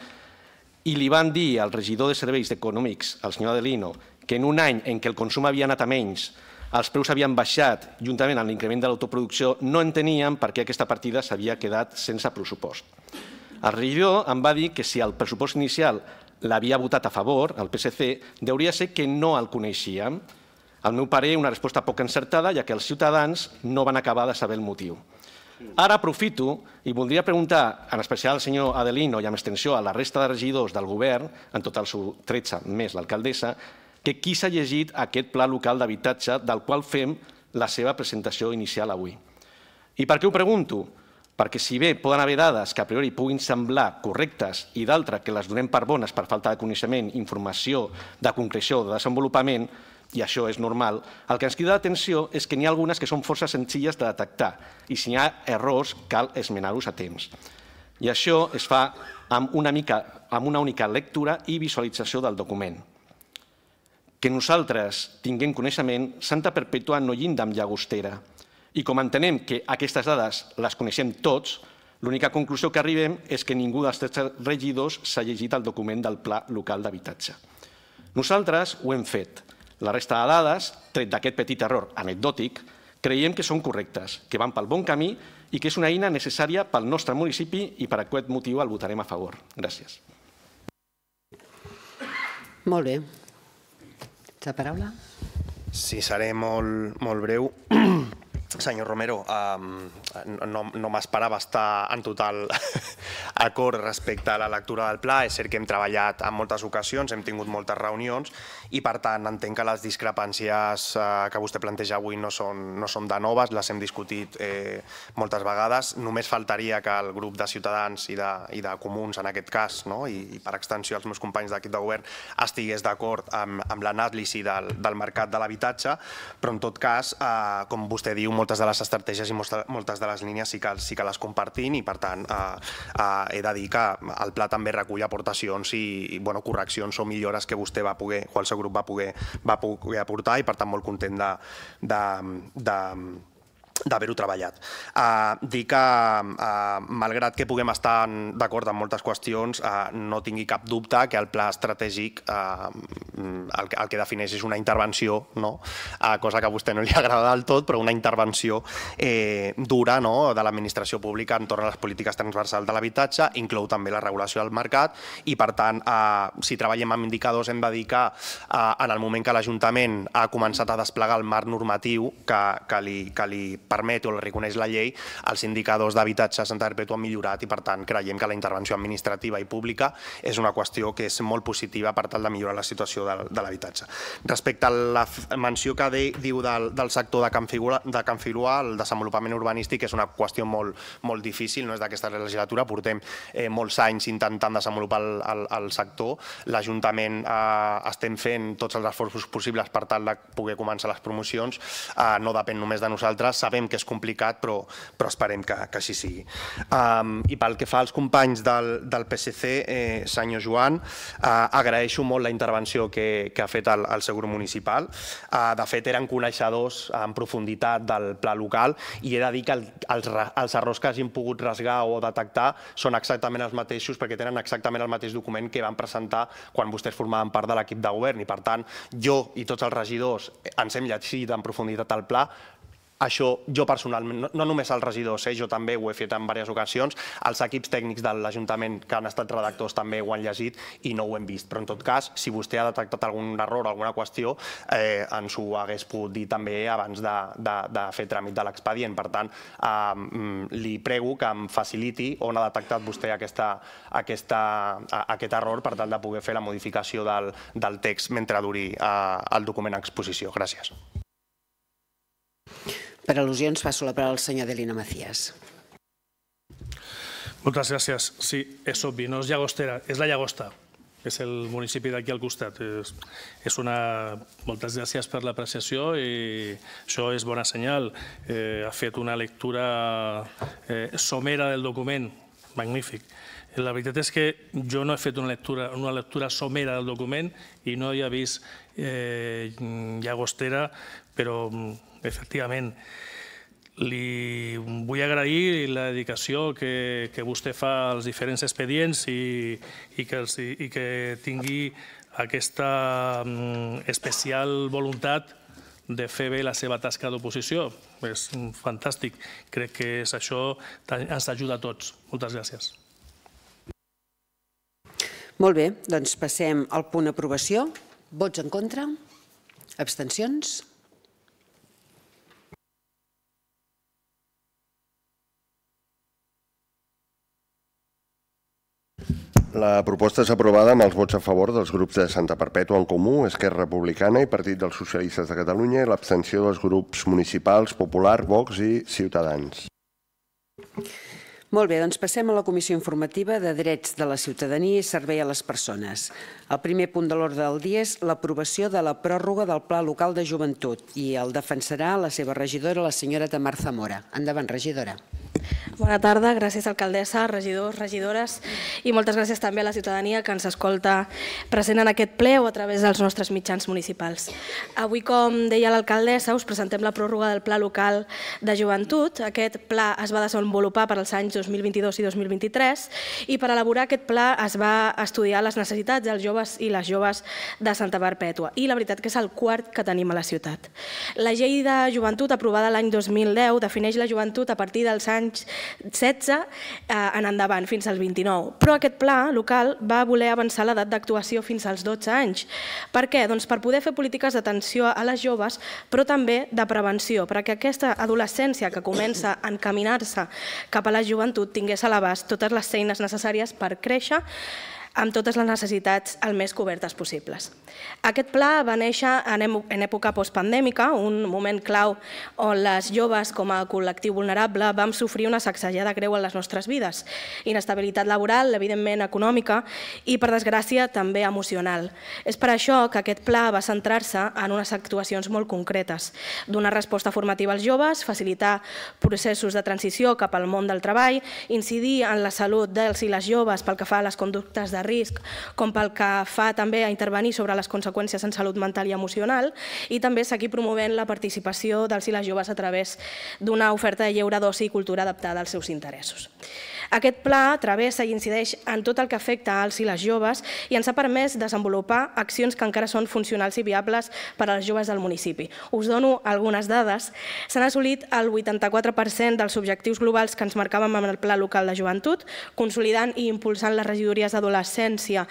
i li van dir al regidor de Serveis Econòmics, el senyor Adelino, que en un any en què el consum havia anat a menys, els preus havien baixat, juntament amb l'increment de l'autoproducció, no enteníem per què aquesta partida s'havia quedat sense pressupost. El regidor em va dir que si el pressupost inicial l'havia votat a favor, el PSC, deuria ser que no el coneixíem. Al meu parer, una resposta poc encertada, ja que els ciutadans no van acabar de saber el motiu. Ara aprofito i voldria preguntar, en especial al senyor Adelino i amb extensió a la resta de regidors del govern, en tot el seu 13 més l'alcaldessa, que qui s'ha llegit aquest pla local d'habitatge del qual fem la seva presentació inicial avui. I per què ho pregunto? Perquè si bé poden haver dades que a priori puguin semblar correctes i d'altres que les donem per bones per falta de coneixement, informació, de concreció, de desenvolupament, i això és normal, el que ens crida l'atenció és que n'hi ha algunes que són força senzilles de detectar i si hi ha errors cal esmenar-los a temps. I això es fa amb una, mica, amb una única lectura i visualització del document. Que nosaltres tinguem coneixement, Santa Perpètua no llinda amb llagostera. I com entenem que aquestes dades les coneixem tots, l'única conclusió que arribem és que ningú dels tres regidors s'ha llegit el document del Pla Local d'Habitatge. Nosaltres ho hem fet, la resta de dades, tret d'aquest petit error anecdòtic, creiem que són correctes, que van pel bon camí i que és una eina necessària pel nostre municipi i per aquest motiu el votarem a favor. Gràcies. Molt bé. La paraula? Sí, seré molt, molt breu. Senyor Romero, um, no, no m'esperava estar en total acord respecte a la lectura del pla. És cert que hem treballat en moltes ocasions, hem tingut moltes reunions i, per tant, entenc que les discrepàncies eh, que vostè planteja avui no són, no són de noves, les hem discutit eh, moltes vegades. Només faltaria que el grup de Ciutadans i de, i de Comuns, en aquest cas, no? I, i per extensió els meus companys d'equip de govern, estigués d'acord amb, amb l'anàlisi del, del mercat de l'habitatge, però en tot cas, eh, com vostè diu, moltes de les estratègies i moltes de les línies sí que, sí que les compartim i, per tant, eh, eh, he de dir que el pla també recull aportacions i, i bueno, correccions o millores que vostè va poder, qualsevol grup va poder, va poder aportar i per tant molt content de, de, de d'haver-ho treballat. Uh, dir que, uh, malgrat que puguem estar d'acord en moltes qüestions, uh, no tingui cap dubte que el pla estratègic uh, el, el que defineix és una intervenció, no? uh, cosa que a vostè no li agrada del tot, però una intervenció eh, dura no? de l'administració pública entorn a les polítiques transversals de l'habitatge, inclou també la regulació del mercat i, per tant, uh, si treballem amb indicadors hem de dir que uh, en el moment que l'Ajuntament ha començat a desplegar el marc normatiu que, que, li, que li permet o el reconeix la llei, els indicadors d'habitatge Santa Perpètua han millorat i, per tant, creiem que la intervenció administrativa i pública és una qüestió que és molt positiva per tal de millorar la situació de, l'habitatge. Respecte a la menció que de, diu del, sector de Can, de Can Filua, el desenvolupament urbanístic és una qüestió molt, molt difícil, no és d'aquesta legislatura, portem eh, molts anys intentant desenvolupar el sector. L'Ajuntament eh, estem fent tots els esforços possibles per tal de poder començar les promocions, eh, no depèn només de nosaltres, sabem sabem que és complicat, però, però esperem que, que així sigui. Um, I pel que fa als companys del, del PSC, eh, senyor Joan, uh, agraeixo molt la intervenció que, que ha fet el, el seu grup municipal. Uh, de fet, eren coneixedors en profunditat del pla local i he de dir que el, els, els errors que hagin pogut rasgar o detectar són exactament els mateixos perquè tenen exactament el mateix document que van presentar quan vostès formaven part de l'equip de govern i per tant jo i tots els regidors ens hem llegit en profunditat el pla, això jo personalment, no, no només els regidors, eh, jo també ho he fet en diverses ocasions, els equips tècnics de l'Ajuntament que han estat redactors també ho han llegit i no ho hem vist. Però en tot cas, si vostè ha detectat algun error, alguna qüestió, eh, ens ho hagués pogut dir també abans de, de, de fer tràmit de l'expedient. Per tant, eh, li prego que em faciliti on ha detectat vostè aquesta, aquesta, aquest error per tal de poder fer la modificació del, del text mentre duri eh, el document en exposició. Gràcies. Per al·lusions passo la paraula al senyor Delina Macías. Moltes gràcies. Sí, és obvi, no és Llagostera, és la Llagosta. És el municipi d'aquí al costat. És, és una... Moltes gràcies per l'apreciació i això és bona senyal. Eh, ha fet una lectura eh, somera del document, magnífic. La veritat és que jo no he fet una lectura, una lectura somera del document i no hi ha vist eh, Llagostera, però efectivament, li vull agrair la dedicació que, que vostè fa als diferents expedients i, i, que, els, i que tingui aquesta mm, especial voluntat de fer bé la seva tasca d'oposició. És fantàstic. Crec que és això ens ajuda a tots. Moltes gràcies. Molt bé, doncs passem al punt aprovació. Vots en contra? Abstencions? La proposta és aprovada amb els vots a favor dels grups de Santa Perpètua en Comú, Esquerra Republicana i Partit dels Socialistes de Catalunya i l'abstenció dels grups municipals Popular, Vox i Ciutadans. Molt bé, doncs passem a la Comissió Informativa de Drets de la Ciutadania i Servei a les Persones. El primer punt de l'ordre del dia és l'aprovació de la pròrroga del Pla Local de Joventut i el defensarà la seva regidora, la senyora Tamar Zamora. Endavant, regidora. Bona tarda, gràcies alcaldessa, regidors, regidores i moltes gràcies també a la ciutadania que ens escolta present en aquest ple o a través dels nostres mitjans municipals. Avui, com deia l'alcaldessa, us presentem la pròrroga del Pla Local de Joventut. Aquest pla es va desenvolupar per als anys 2022 i 2023 i per elaborar aquest pla es va estudiar les necessitats dels joves i les joves de Santa Perpètua i la veritat que és el quart que tenim a la ciutat. La llei de joventut aprovada l'any 2010 defineix la joventut a partir dels anys 16 eh, en endavant, fins als 29. Però aquest pla local va voler avançar l'edat d'actuació fins als 12 anys. Per què? Doncs per poder fer polítiques d'atenció a les joves, però també de prevenció, perquè aquesta adolescència que comença a encaminar-se cap a la joventut tingués a l'abast totes les eines necessàries per créixer amb totes les necessitats el més cobertes possibles. Aquest pla va néixer en època postpandèmica, un moment clau on les joves com a col·lectiu vulnerable vam sofrir una sacsejada greu en les nostres vides. Inestabilitat laboral, evidentment econòmica i, per desgràcia, també emocional. És per això que aquest pla va centrar-se en unes actuacions molt concretes. Donar resposta formativa als joves, facilitar processos de transició cap al món del treball, incidir en la salut dels i les joves pel que fa a les conductes de de risc, com pel que fa també a intervenir sobre les conseqüències en salut mental i emocional i també seguir promovent la participació dels i les joves a través d'una oferta de lleure d'oci i cultura adaptada als seus interessos. Aquest pla travessa i incideix en tot el que afecta als i les joves i ens ha permès desenvolupar accions que encara són funcionals i viables per a les joves del municipi. Us dono algunes dades. S'han assolit el 84% dels objectius globals que ens marcàvem amb el Pla Local de Joventut, consolidant i impulsant les regidories d'adolescència,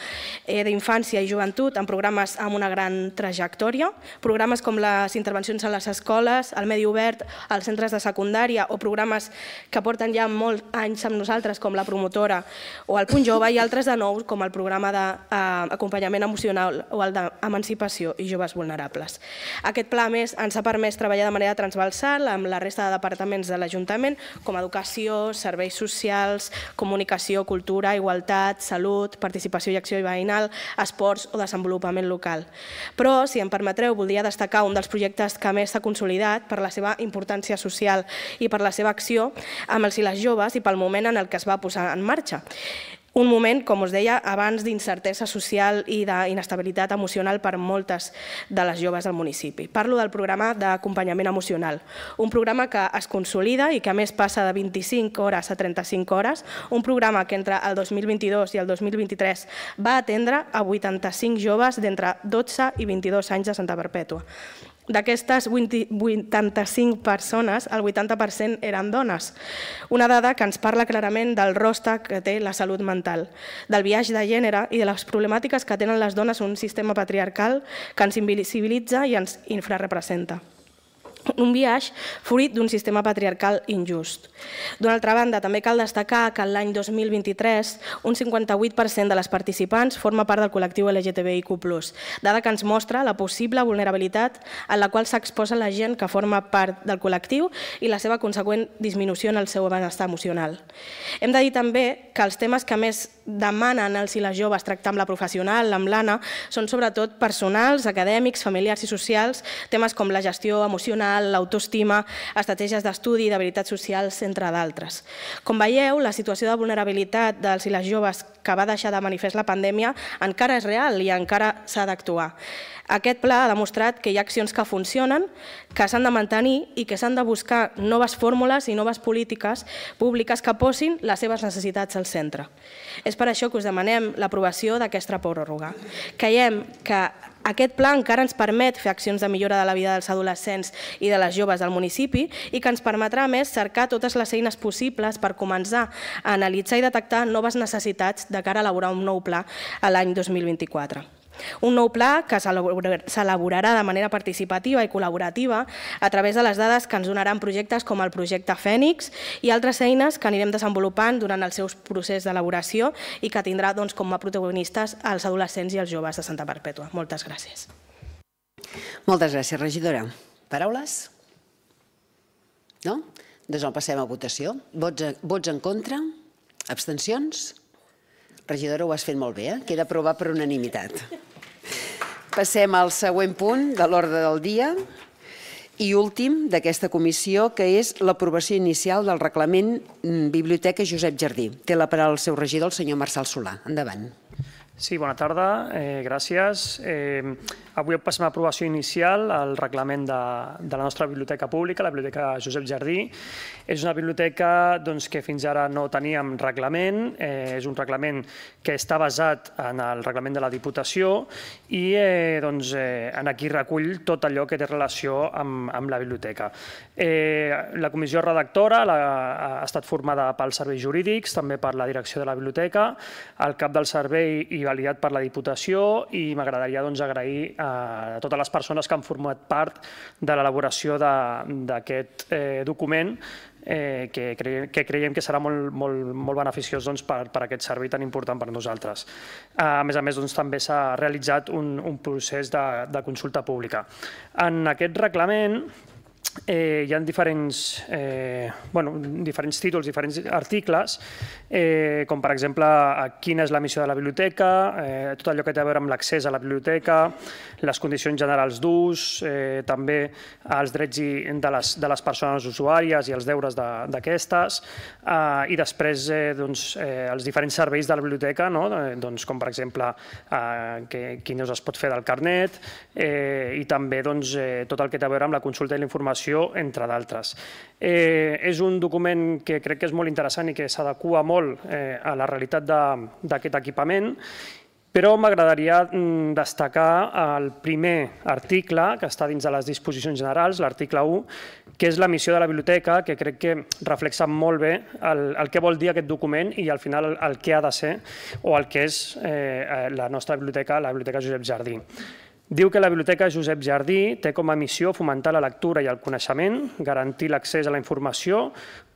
eh, d'infància i joventut en programes amb una gran trajectòria, programes com les intervencions a les escoles, al medi obert, als centres de secundària o programes que porten ja molts anys amb nosaltres altres com la promotora o el Punt Jove i altres de nous com el programa d'acompanyament emocional o el d'emancipació i joves vulnerables. Aquest pla, més, ens ha permès treballar de manera transversal amb la resta de departaments de l'Ajuntament com educació, serveis socials, comunicació, cultura, igualtat, salut, participació i acció veïnal, esports o desenvolupament local. Però, si em permetreu, voldria destacar un dels projectes que més s'ha consolidat per la seva importància social i per la seva acció amb els i les joves i pel moment en el que es va posar en marxa. Un moment, com us deia, abans d'incertesa social i d'inestabilitat emocional per moltes de les joves del municipi. Parlo del programa d'acompanyament emocional, un programa que es consolida i que a més passa de 25 hores a 35 hores, un programa que entre el 2022 i el 2023 va atendre a 85 joves d'entre 12 i 22 anys de Santa Perpètua. D'aquestes 85 persones, el 80% eren dones. Una dada que ens parla clarament del rostre que té la salut mental, del viatge de gènere i de les problemàtiques que tenen les dones en un sistema patriarcal que ens invisibilitza i ens infrarepresenta un viatge fruit d'un sistema patriarcal injust. D'una altra banda, també cal destacar que l'any 2023 un 58% de les participants forma part del col·lectiu LGTBIQ+, dada que ens mostra la possible vulnerabilitat en la qual s'exposa la gent que forma part del col·lectiu i la seva conseqüent disminució en el seu benestar emocional. Hem de dir també que els temes que més demanen els i les joves tractar amb la professional, amb l'Anna, són sobretot personals, acadèmics, familiars i socials, temes com la gestió emocional, l'autoestima, estratègies d'estudi, d'habilitats socials, entre d'altres. Com veieu, la situació de vulnerabilitat dels i les joves que va deixar de manifest la pandèmia encara és real i encara s'ha d'actuar. Aquest pla ha demostrat que hi ha accions que funcionen, que s'han de mantenir i que s'han de buscar noves fórmules i noves polítiques públiques que posin les seves necessitats al centre. És per això que us demanem l'aprovació d'aquesta pròrroga. Creiem que aquest pla encara ens permet fer accions de millora de la vida dels adolescents i de les joves del municipi i que ens permetrà més cercar totes les eines possibles per començar a analitzar i detectar noves necessitats de cara a elaborar un nou pla l'any 2024. Un nou pla que s'elaborarà de manera participativa i col·laborativa a través de les dades que ens donaran projectes com el projecte Fènix i altres eines que anirem desenvolupant durant el seu procés d'elaboració i que tindrà doncs, com a protagonistes els adolescents i els joves de Santa Perpètua. Moltes gràcies. Moltes gràcies, regidora. Paraules? No? Doncs el passem a votació. Vots, vots en contra? Abstencions? Regidora, ho has fet molt bé, eh? Queda aprovat per unanimitat. Passem al següent punt de l'ordre del dia i últim d'aquesta comissió, que és l'aprovació inicial del reglament mm, Biblioteca Josep Jardí. Té la paraula el seu regidor, el senyor Marçal Solà. Endavant. Sí, bona tarda, eh, gràcies. Eh, avui passem a aprovació inicial al reglament de, de la nostra biblioteca pública, la Biblioteca Josep Jardí. És una biblioteca doncs, que fins ara no teníem reglament, eh, és un reglament que està basat en el reglament de la Diputació i eh, doncs, eh, en aquí recull tot allò que té relació amb, amb la biblioteca. Eh, la comissió redactora la, ha estat formada pels serveis jurídics, també per la direcció de la biblioteca, el cap del servei i validat per la Diputació i m'agradaria doncs, agrair a totes les persones que han format part de l'elaboració d'aquest eh, document eh, que, creiem, que creiem que serà molt, molt, molt beneficiós doncs, per, per aquest servei tan important per nosaltres. A més a més, doncs, també s'ha realitzat un, un procés de, de consulta pública. En aquest reglament eh, hi ha diferents, eh, bueno, diferents títols, diferents articles, eh, com per exemple quina és la missió de la biblioteca, eh, tot allò que té a veure amb l'accés a la biblioteca, les condicions generals d'ús, eh, també els drets i, de, les, de les persones usuàries i els deures d'aquestes, eh, i després eh, doncs, eh, els diferents serveis de la biblioteca, no? eh, doncs, com per exemple eh, que, quin ús es pot fer del carnet, eh, i també doncs, eh, tot el que té a veure amb la consulta i la informació informació, entre d'altres. Eh, és un document que crec que és molt interessant i que s'adequa molt eh, a la realitat d'aquest equipament però m'agradaria mm, destacar el primer article que està dins de les disposicions generals, l'article 1, que és la missió de la biblioteca, que crec que reflexa molt bé el, el que vol dir aquest document i al final el, el que ha de ser o el que és eh, la nostra biblioteca, la Biblioteca Josep Jardí. Diu que la Biblioteca Josep Jardí té com a missió fomentar la lectura i el coneixement, garantir l'accés a la informació,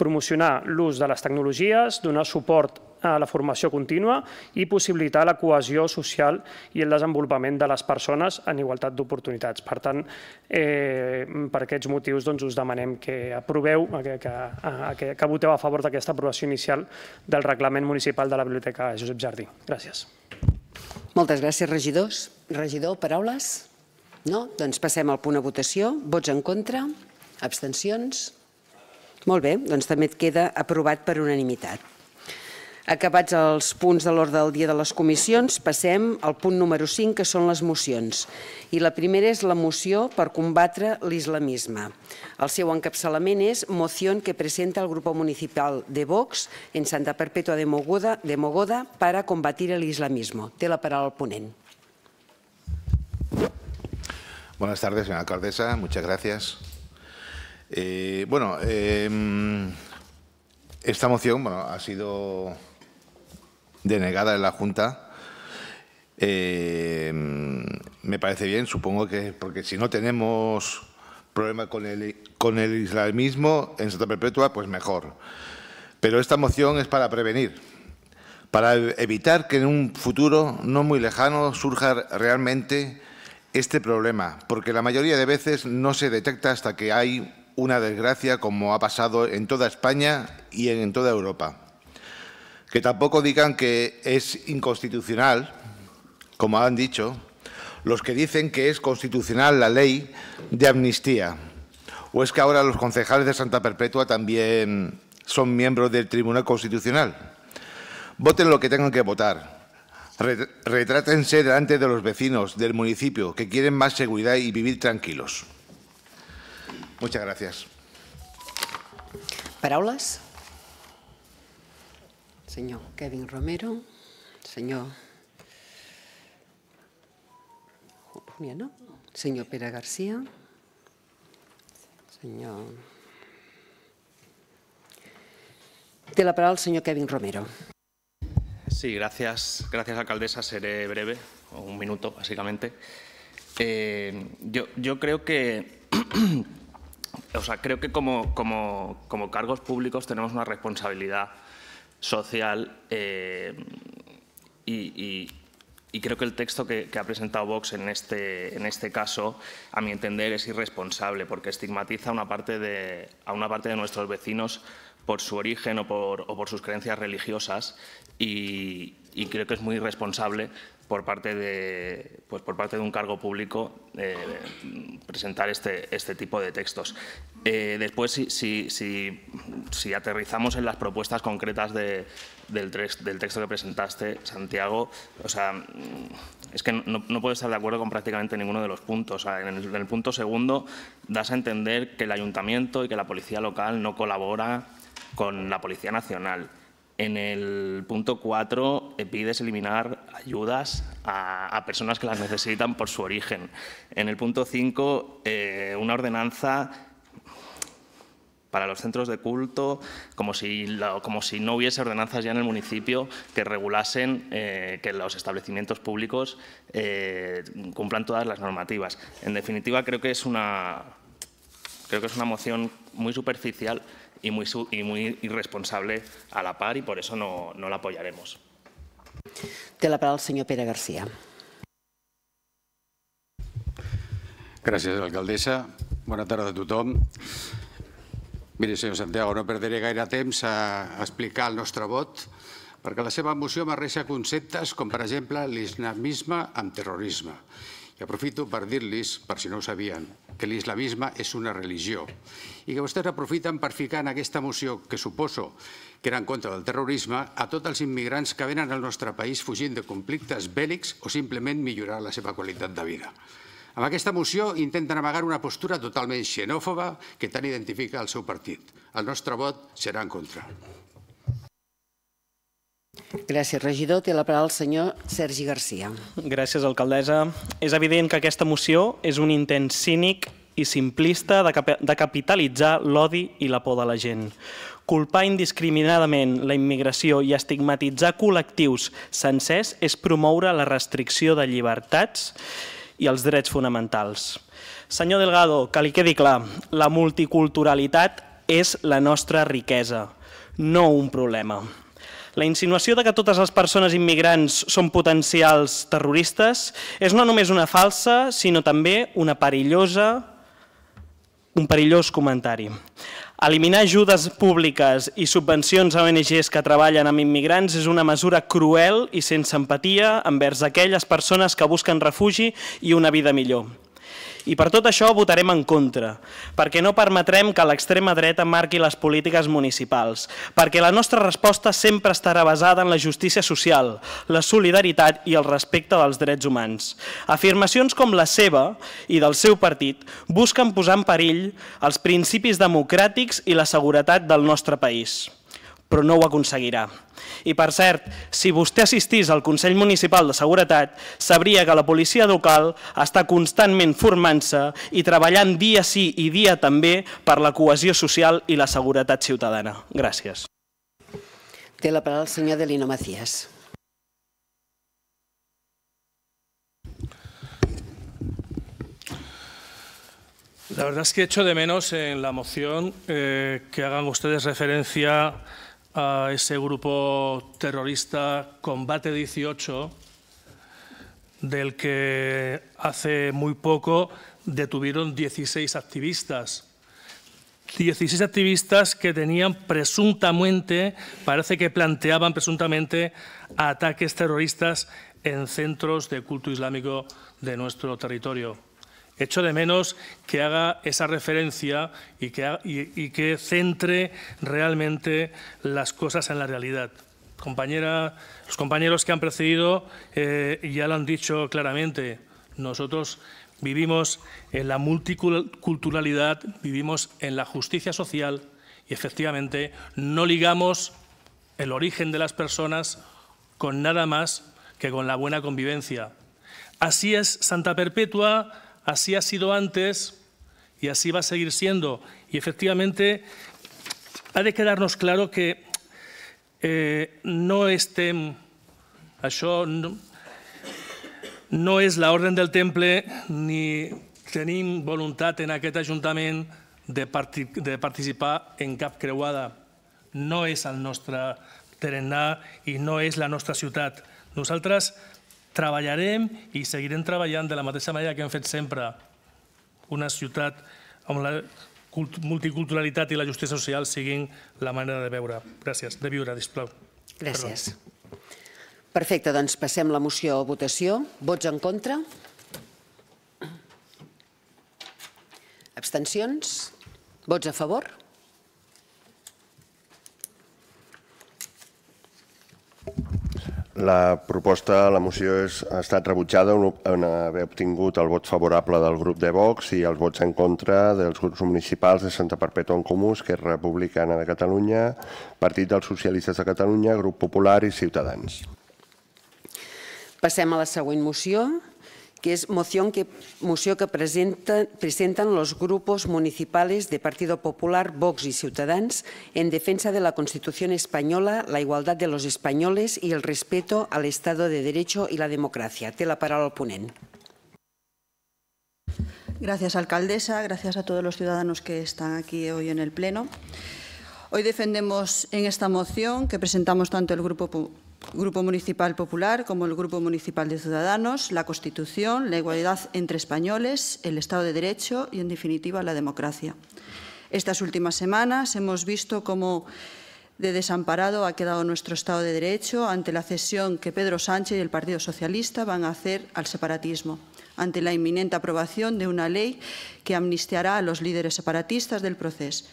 promocionar l'ús de les tecnologies, donar suport a la formació contínua i possibilitar la cohesió social i el desenvolupament de les persones en igualtat d'oportunitats. Per tant, eh, per aquests motius doncs, us demanem que aproveu, que, que, que, que voteu a favor d'aquesta aprovació inicial del reglament municipal de la Biblioteca Josep Jardí. Gràcies. Moltes gràcies, regidors. Regidor, paraules? No? Doncs passem al punt de votació. Vots en contra? Abstencions? Molt bé, doncs també et queda aprovat per unanimitat. Acabats els punts de l'ordre del dia de les comissions, passem al punt número 5, que són les mocions. I la primera és la moció per combatre l'islamisme. El seu encapçalament és moció que presenta el grup municipal de Vox en Santa Perpètua de Mogoda, de Mogoda para combatir el. Té la paraula el ponent. Buenas tardes, señora alcaldesa. Muchas gracias. Eh, bueno, eh, esta moción bueno, ha sido denegada en la Junta. Eh, me parece bien, supongo que porque si no tenemos problema con el, con el islamismo en Santa Perpetua, pues mejor. Pero esta moción es para prevenir, para evitar que en un futuro no muy lejano surja realmente este problema, porque la mayoría de veces no se detecta hasta que hay una desgracia como ha pasado en toda España y en toda Europa. Que tampoco digan que es inconstitucional, como han dicho, los que dicen que es constitucional la ley de amnistía. ¿O es que ahora los concejales de Santa Perpetua también son miembros del Tribunal Constitucional? Voten lo que tengan que votar, Retrátense delante de los vecinos del municipio que quieren más seguridad y vivir tranquilos. Muchas gracias. Paraules? Senyor Kevin Romero, senyor... Julià, no? Senyor Pere Garcia, senyor... La paraula el senyor Kevin Romero. Sí, gracias, gracias alcaldesa. Seré breve, un minuto básicamente. Eh, yo, yo, creo que, o sea, creo que como, como, como, cargos públicos tenemos una responsabilidad social eh, y, creo que el texto que, ha presentado Vox en este, en este caso, a mi entender, es irresponsable porque estigmatiza a una parte de, a una parte de nuestros vecinos por su origen o por, o por sus creencias religiosas y, y, creo que es muy irresponsable por parte de, pues por parte de un cargo público eh, presentar este, este tipo de textos. Eh, después, si, si, si, si, aterrizamos en las propuestas concretas de, del, del, texto que presentaste, Santiago, o sea, es que no, no, puedo estar de acuerdo con prácticamente ninguno de los puntos. O sea, en, el, en el punto segundo das a entender que el ayuntamiento y que la policía local no colabora con la Policía Nacional. En el punto 4 eh, pides eliminar ayudas a, personas que las necesitan por su origen. En el punto 5, eh, una ordenanza para los centros de culto, como si, como si, no hubiese ordenanzas ya en el municipio que regulasen eh, que los establecimientos públicos cumplan todas las normativas. En definitiva, creo que es una, creo que es una moción muy superficial y muy, y muy irresponsable a la par y por eso no, no la apoyaremos. Té la paraula el senyor Pere García. Gràcies, alcaldessa. Bona tarda a tothom. Miri, senyor Santiago, no perderé gaire temps a explicar el nostre vot, perquè la seva moció barreja conceptes com, per exemple, l'islamisme amb terrorisme. Aprofito per dir-los, per si no ho sabien, que l'islamisme és una religió i que vostès aprofiten per ficar en aquesta moció, que suposo que era en contra del terrorisme, a tots els immigrants que venen al nostre país fugint de conflictes bèl·lics o simplement millorar la seva qualitat de vida. Amb aquesta moció intenten amagar una postura totalment xenòfoba que tant identifica el seu partit. El nostre vot serà en contra. Gràcies, regidor. Té la paraula el senyor Sergi Garcia. Gràcies, alcaldessa. És evident que aquesta moció és un intent cínic i simplista de, cap de capitalitzar l'odi i la por de la gent. Culpar indiscriminadament la immigració i estigmatitzar col·lectius sencers és promoure la restricció de llibertats i els drets fonamentals. Senyor Delgado, que li quedi clar, la multiculturalitat és la nostra riquesa, no un problema. La insinuació de que totes les persones immigrants són potencials terroristes és no només una falsa, sinó també una perillosa, un perillós comentari. Eliminar ajudes públiques i subvencions a ONGs que treballen amb immigrants és una mesura cruel i sense empatia envers aquelles persones que busquen refugi i una vida millor. I per tot això votarem en contra, perquè no permetrem que l'extrema dreta marqui les polítiques municipals, perquè la nostra resposta sempre estarà basada en la justícia social, la solidaritat i el respecte dels drets humans. Afirmacions com la seva i del seu partit busquen posar en perill els principis democràtics i la seguretat del nostre país però no ho aconseguirà. I per cert, si vostè assistís al Consell Municipal de Seguretat, sabria que la policia local està constantment formant-se i treballant dia sí i dia també per la cohesió social i la seguretat ciutadana. Gràcies. Té la paraula el senyor Delino Macías. La verdad es que echo de menos en la moción eh, que hagan ustedes referencia a ese grupo terrorista Combate 18, del que hace muy poco detuvieron 16 activistas. 16 activistas que tenían presuntamente, parece que planteaban presuntamente ataques terroristas en centros de culto islámico de nuestro territorio. Echo de menos que haga esa referencia y que, centre realmente las cosas en la realidad. Los compañeros que han precedido eh, ya lo han dicho claramente. Nosotros vivimos en la multiculturalidad, vivimos en la justicia social y efectivamente no ligamos el origen de las personas con nada más que con la buena convivencia. Así es Santa Perpetua, así ha sido antes y así va a seguir siendo. Y efectivamente ha de quedarnos claro que eh, no estem, això no, no és l'ordre del temple ni tenim voluntat en aquest Ajuntament de, parti de participar en cap creuada. No és el nostre tarannà i no és la nostra ciutat. Nosaltres treballarem i seguirem treballant de la mateixa manera que hem fet sempre. Una ciutat on la multiculturalitat i la justícia social siguin la manera de veure. Gràcies. De viure, displau. Gràcies. Perdó. Perfecte, doncs passem la moció a votació. Vots en contra? Abstencions? Vots a favor? La proposta, la moció és, ha estat rebutjada en haver obtingut el vot favorable del grup de Vox i els vots en contra dels grups municipals de Santa Perpètua en Comú, que és Republicana de Catalunya, Partit dels Socialistes de Catalunya, Grup Popular i Ciutadans. Passem a la següent moció, que es moción que, moció que presenta, presentan los grupos municipales de Partido Popular, Vox y Ciudadanos en defensa de la Constitución española, la igualdad de los españoles y el respeto al Estado de Derecho y la democracia. Té la palabra al. Gracias, alcaldesa. Gracias a todos los ciudadanos que están aquí hoy en el Pleno. Hoy defendemos en esta moción que presentamos tanto el Grupo Grupo Municipal Popular como el Grupo Municipal de Ciudadanos, la Constitución, la igualdad entre españoles, el Estado de Derecho y, en definitiva, la democracia. Estas últimas semanas hemos visto cómo de desamparado ha quedado nuestro Estado de Derecho ante la cesión que Pedro Sánchez y el Partido Socialista van a hacer al separatismo, ante la inminente aprobación de una ley que amnistiará a los líderes separatistas del proceso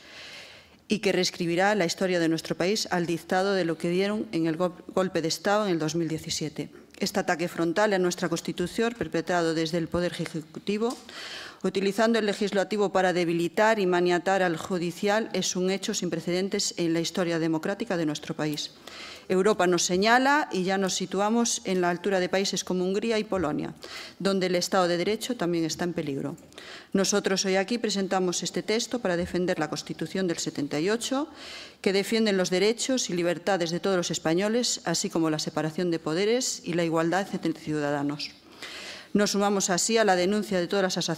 y que reescribirá la historia de nuestro país al dictado de lo que dieron en el golpe de Estado en el 2017. Este ataque frontal a nuestra Constitución, perpetrado desde el Poder Ejecutivo, utilizando el legislativo para debilitar y maniatar al judicial, es un hecho sin precedentes en la historia democrática de nuestro país. Europa nos señala y ya nos situamos en la altura de países como Hungría y Polonia, donde el Estado de Derecho también está en peligro. Nosotros hoy aquí presentamos este texto para defender la Constitución del 78, que defiende los derechos y libertades de todos los españoles, así como la separación de poderes y la igualdad entre ciudadanos. Nos sumamos así a la denuncia de todas las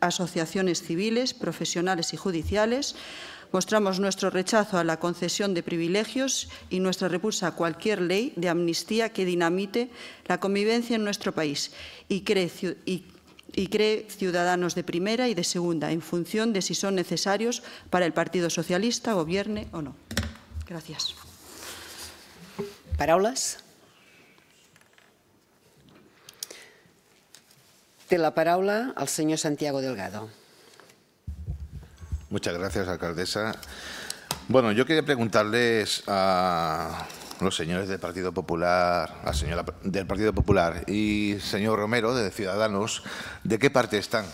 asociaciones civiles, profesionales y judiciales Mostramos nuestro rechazo a la concesión de privilegios y nuestra repulsa a cualquier ley de amnistía que dinamite la convivencia en nuestro país y cree, ciudadanos de primera y de segunda en función de si son necesarios para el Partido Socialista, gobierne o no. Gracias. Paraules? Té la paraula el senyor Santiago Delgado. Muchas gracias, alcaldesa. Bueno, yo quería preguntarles a los señores del Partido Popular, a señora del Partido Popular y señor Romero de Ciudadanos, ¿de qué parte están?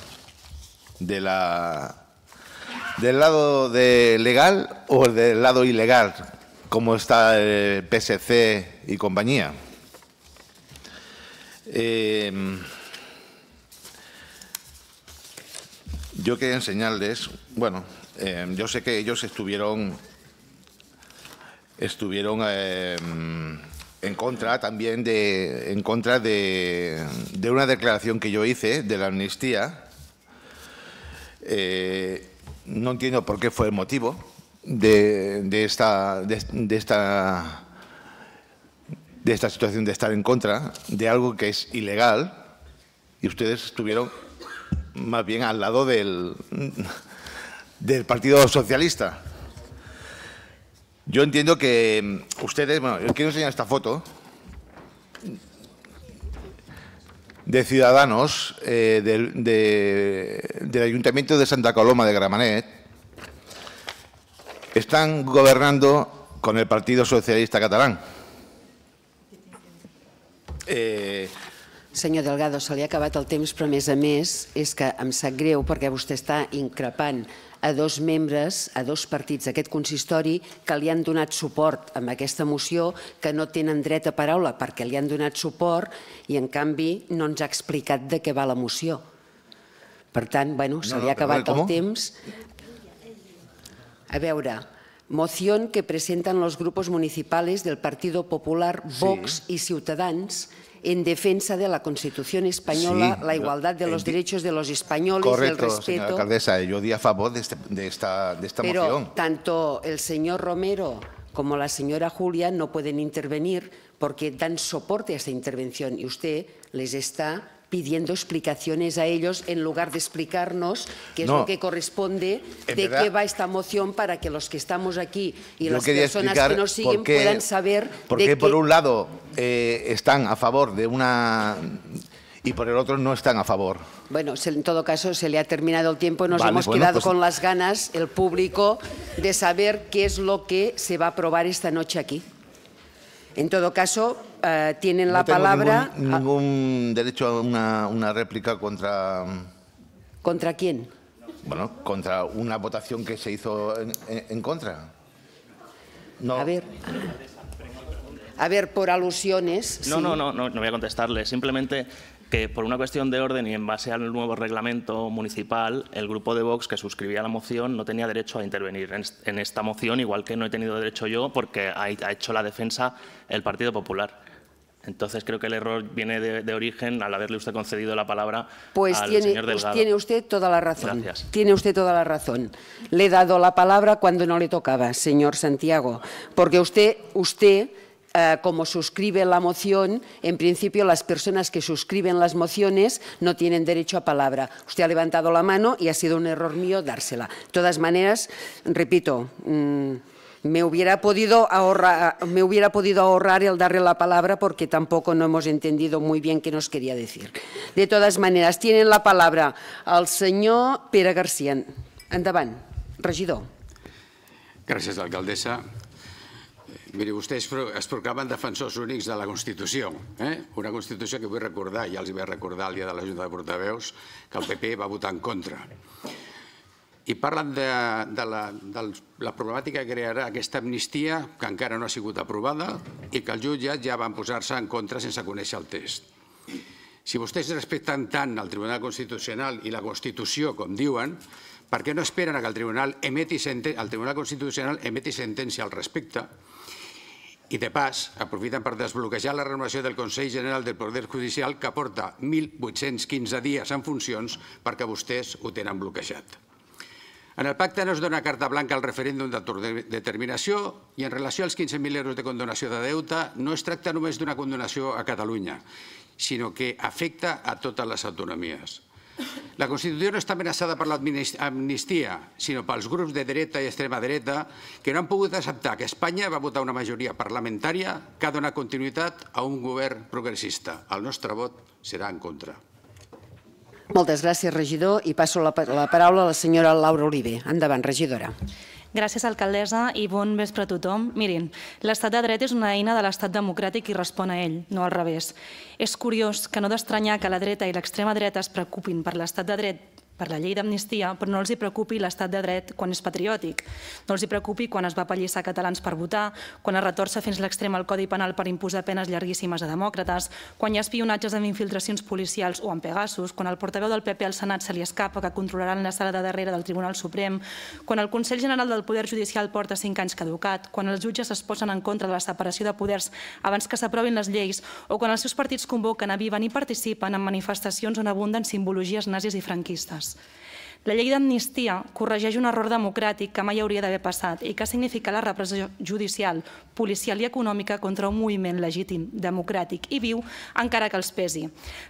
¿De la, ¿Del lado de legal o del lado ilegal, como está el PSC y compañía? Eh, Yo quería enseñarles, bueno, eh, yo sé que ellos estuvieron, estuvieron eh, en contra también de, en contra de, una declaración que yo hice de la amnistía. Eh, no entiendo por qué fue el motivo de, esta, de, esta, de esta situación de estar en contra de algo que es ilegal y ustedes estuvieron más bien al lado del, del Partido Socialista. Yo entiendo que ustedes, bueno, yo quiero enseñar esta foto de ciudadanos eh, del, del Ayuntamiento de Santa Coloma de Gramanet. Están gobernando con el Partido Socialista Catalán. Eh, Senyor Delgado, se li ha acabat el temps, però a més a més és que em sap greu perquè vostè està increpant a dos membres, a dos partits d'aquest consistori que li han donat suport amb aquesta moció, que no tenen dret a paraula perquè li han donat suport i en canvi no ens ha explicat de què va la moció. Per tant, bueno, se li ha acabat el temps. A veure, moción que presentan los grupos municipales del Partido Popular, Vox sí. y Ciutadans en defensa de la Constitución española, sí, la igualdad de los derechos de los españoles, Correcto, el respeto. señora alcaldesa, yo di a favor de, este, de esta, de esta Pero moción. tanto el señor Romero como la señora Julia no pueden intervenir porque dan soporte a esta intervención y usted les está pidiendo explicaciones a ellos en lugar de explicarnos qué es No. lo que corresponde de verdad- qué va esta moción para que los que estamos aquí y las personas que nos siguen qué- puedan saber por de qué qué... por un lado eh, están a favor de una y por el otro no están a favor. Bueno, en todo caso se le ha terminado el tiempo. Nos Vale, hemos bueno, quedado pues- con las ganas, el público, de saber qué es lo que se va a aprobar esta noche aquí. En todo caso, eh, tienen la no tengo palabra. ningún, ningún derecho a una, una réplica contra ¿Contra quién? bueno contra una votación que se hizo en, en- en contra. No. A ver. A ver, por alusiones. No, sí. no, no, no, no voy a contestarle. Simplemente que por una cuestión de orden y en base al nuevo reglamento municipal, el grupo de Vox que suscribía la moción no tenía derecho a intervenir en est- en esta moción, igual que no he tenido derecho yo, porque ha hecho la defensa el Partido Popular. Entonces creo que el error viene de, de origen al haberle usted concedido la palabra Pues al tiene, señor pues Delgado. tiene usted toda la razón. Gracias. Tiene usted toda la razón. Le he dado la palabra cuando no le tocaba, señor Santiago, porque usted, usted eh, como suscribe la moción, en principio las personas que suscriben las mociones no tienen derecho a palabra. Usted ha levantado la mano y ha sido un error mío dársela. De todas maneras, repito, mm, me hubiera podido ahorrar, me hubiera podido ahorrar el darle la palabra porque tampoco no hemos entendido muy bien qué nos quería decir. De todas maneras, tienen la palabra el senyor Pere García. Endavant, regidor. Gràcies, alcaldessa. Miri, vostès es proclamen defensors únics de la Constitució. Eh? Una Constitució que vull recordar, ja els vaig recordar el dia de la Junta de Portaveus, que el PP va votar en contra. I parlen de, de, la, la problemàtica que crearà aquesta amnistia, que encara no ha sigut aprovada, i que els jutges ja van posar-se en contra sense conèixer el text. Si vostès respecten tant el Tribunal Constitucional i la Constitució, com diuen, per què no esperen que el Tribunal, emeti el Tribunal Constitucional emeti sentència al respecte i, de pas, aprofiten per desbloquejar la renovació del Consell General del Poder Judicial que porta 1.815 dies en funcions perquè vostès ho tenen bloquejat. En el pacte no es dona carta blanca al referèndum d'autodeterminació i en relació als 15.000 euros de condonació de deute no es tracta només d'una condonació a Catalunya, sinó que afecta a totes les autonomies. La Constitució no està amenaçada per l'amnistia, sinó pels grups de dreta i extrema dreta que no han pogut acceptar que Espanya va votar una majoria parlamentària que ha donat continuïtat a un govern progressista. El nostre vot serà en contra. Moltes gràcies, regidor, i passo la, la paraula a la senyora Laura Oliver. Endavant, regidora. Gràcies, alcaldessa, i bon vespre a tothom. Mirin, l'estat de dret és una eina de l'estat democràtic i respon a ell, no al revés. És curiós que no d'estranyar que la dreta i l'extrema dreta es preocupin per l'estat de dret per la llei d'amnistia, però no els hi preocupi l'estat de dret quan és patriòtic. No els hi preocupi quan es va apallissar catalans per votar, quan es retorça fins l'extrem el Codi Penal per imposar penes llarguíssimes a demòcrates, quan hi ha espionatges amb infiltracions policials o amb Pegasus, quan al portaveu del PP al Senat se li escapa que controlaran la sala de darrere del Tribunal Suprem, quan el Consell General del Poder Judicial porta cinc anys caducat, quan els jutges es posen en contra de la separació de poders abans que s'aprovin les lleis o quan els seus partits convoquen, aviven i participen en manifestacions on abunden simbologies nazis i franquistes. La llei d'amnistia corregeix un error democràtic que mai hauria d'haver passat i que significa la repressió judicial, policial i econòmica contra un moviment legítim, democràtic i viu, encara que els pesi.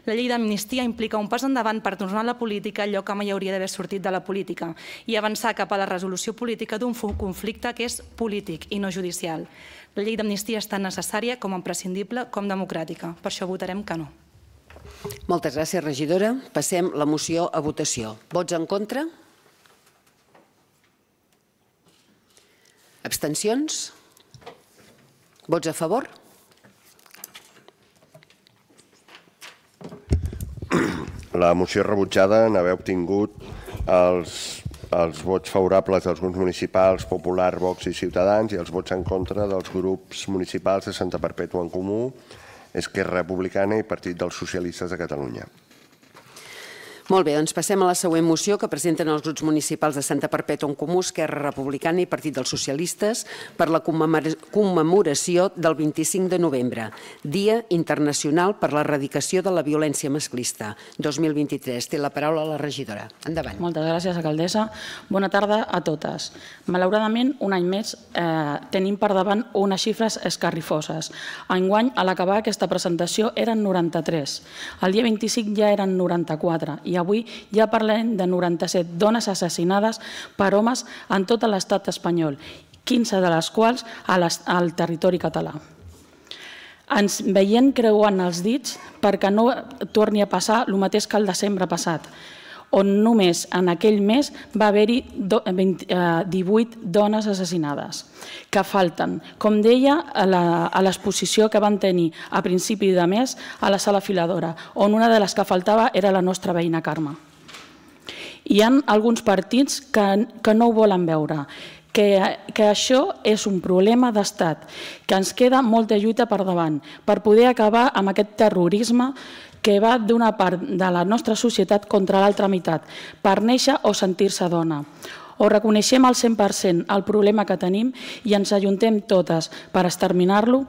La llei d'amnistia implica un pas endavant per tornar a la política allò que mai hauria d'haver sortit de la política i avançar cap a la resolució política d'un conflicte que és polític i no judicial. La llei d'amnistia és tan necessària com imprescindible com democràtica. Per això votarem que no. Moltes gràcies, regidora. Passem la moció a votació. Vots en contra? Abstencions? Vots a favor? La moció rebutjada en haver obtingut els, els vots favorables dels grups municipals Popular, Vox i Ciutadans i els vots en contra dels grups municipals de Santa Perpètua en Comú, Esquerra Republicana i Partit dels Socialistes de Catalunya. Molt bé, doncs passem a la següent moció que presenten els grups municipals de Santa Perpètua en Comú, Esquerra Republicana i Partit dels Socialistes per la commemoració del 25 de novembre, Dia Internacional per l'Erradicació de la Violència Masclista 2023. Té la paraula la regidora. Endavant. Moltes gràcies, alcaldessa. Bona tarda a totes. Malauradament, un any més eh, tenim per davant unes xifres escarrifoses. Enguany, a l'acabar aquesta presentació, eren 93. El dia 25 ja eren 94 i avui ja parlem de 97 dones assassinades per homes en tot l'estat espanyol, 15 de les quals al territori català. Ens veiem creuant els dits perquè no torni a passar el mateix que el desembre passat, on només en aquell mes va haver-hi 18 eh, dones assassinades, que falten, com deia, a l'exposició que van tenir a principi de mes a la sala filadora, on una de les que faltava era la nostra veïna Carme. Hi ha alguns partits que, que no ho volen veure, que, que això és un problema d'estat, que ens queda molta lluita per davant per poder acabar amb aquest terrorisme que va d'una part de la nostra societat contra l'altra meitat, per néixer o sentir-se dona. O reconeixem al 100% el problema que tenim i ens ajuntem totes per exterminar-lo,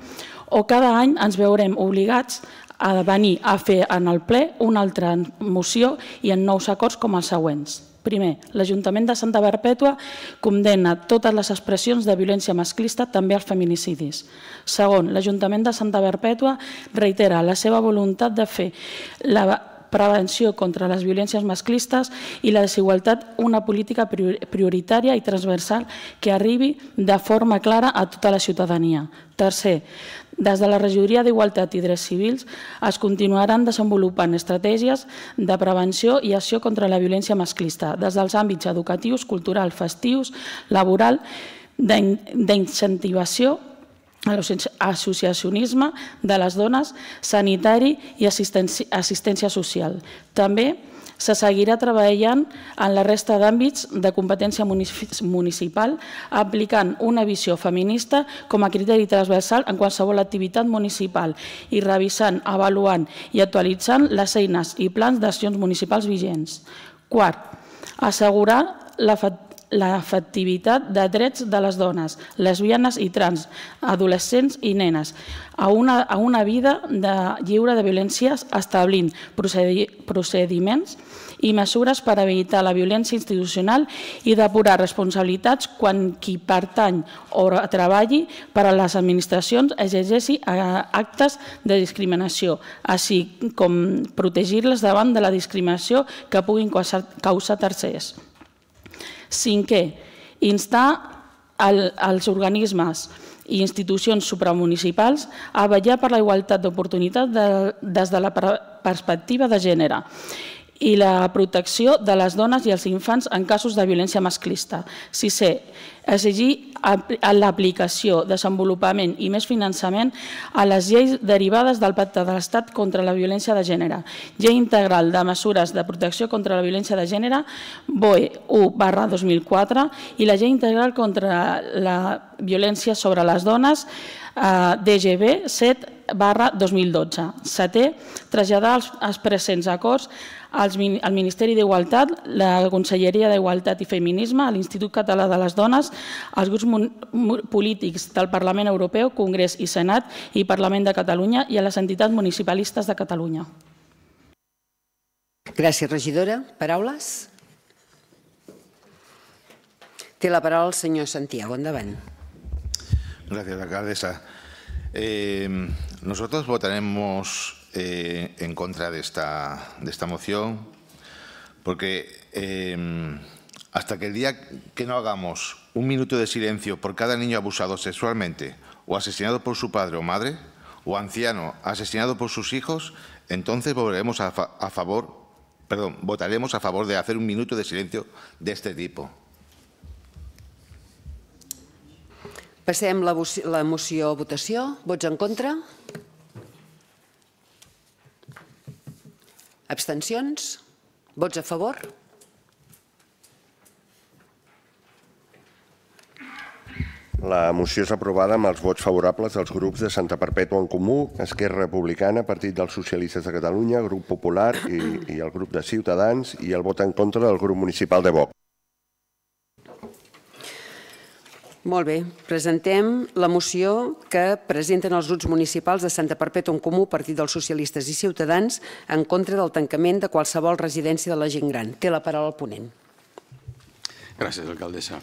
o cada any ens veurem obligats a venir a fer en el ple una altra moció i en nous acords com els següents. Primer, l'Ajuntament de Santa Perpètua condena totes les expressions de violència masclista, també els feminicidis. Segon, l'Ajuntament de Santa Perpètua reitera la seva voluntat de fer la prevenció contra les violències masclistes i la desigualtat una política prioritària i transversal que arribi de forma clara a tota la ciutadania. Tercer, des de la Regidoria d'Igualtat i Drets Civils es continuaran desenvolupant estratègies de prevenció i acció contra la violència masclista, des dels àmbits educatius, culturals, festius, laboral, d'incentivació a l'associacionisme de les dones, sanitari i assistència social. També se seguirà treballant en la resta d'àmbits de competència municipal aplicant una visió feminista com a criteri transversal en qualsevol activitat municipal i revisant, avaluant i actualitzant les eines i plans d'accions municipals vigents. Quart, assegurar l'efectivitat de drets de les dones, lesbianes i trans, adolescents i nenes, a una, a una vida de, lliure de violències establint procediments i mesures per evitar la violència institucional i depurar responsabilitats quan qui pertany o treballi per a les administracions exerceixi eh, actes de discriminació, així com protegir-les davant de la discriminació que puguin causar tercers. Cinquè, instar als organismes i institucions supramunicipals a vetllar per la igualtat d'oportunitats de, des de la perspectiva de gènere i la protecció de les dones i els infants en casos de violència masclista. Sisè, exigir l'aplicació, desenvolupament i més finançament a les lleis derivades del Pacte de l'Estat contra la violència de gènere, llei integral de mesures de protecció contra la violència de gènere, BOE 1 barra 2004 i la llei integral contra la violència sobre les dones, eh, DGB 7 barra 2012. Setè, traslladar els presents acords al Ministeri d'Igualtat, la Conselleria d'Igualtat i Feminisme, l'Institut Català de les Dones, als grups polítics del Parlament Europeu, Congrés i Senat i Parlament de Catalunya i a les entitats municipalistes de Catalunya. Gràcies, regidora. Paraules? Té la paraula el senyor Santiago. Endavant. Gràcies, alcaldessa. Eh, nosotros votaremos eh, en contra de esta, de esta moción, porque eh, hasta que el día que no hagamos un minuto de silencio por cada niño abusado sexualmente o asesinado por su padre o madre, o anciano asesinado por sus hijos, entonces a, favor, perdón, votaremos a favor de hacer un minuto de silencio de este tipo. Passem la, la moció a en contra? Abstencions? Vots a favor? La moció és aprovada amb els vots favorables dels grups de Santa Perpètua en Comú, Esquerra Republicana, Partit dels Socialistes de Catalunya, Grup Popular i, i el grup de Ciutadans i el vot en contra del grup municipal de Vox. Molt bé, presentem la moció que presenten els grups municipals de Santa Perpètua en Comú, Partit dels Socialistes i Ciutadans, en contra del tancament de qualsevol residència de la gent gran. Té la paraula el ponent. Gràcies, alcaldessa.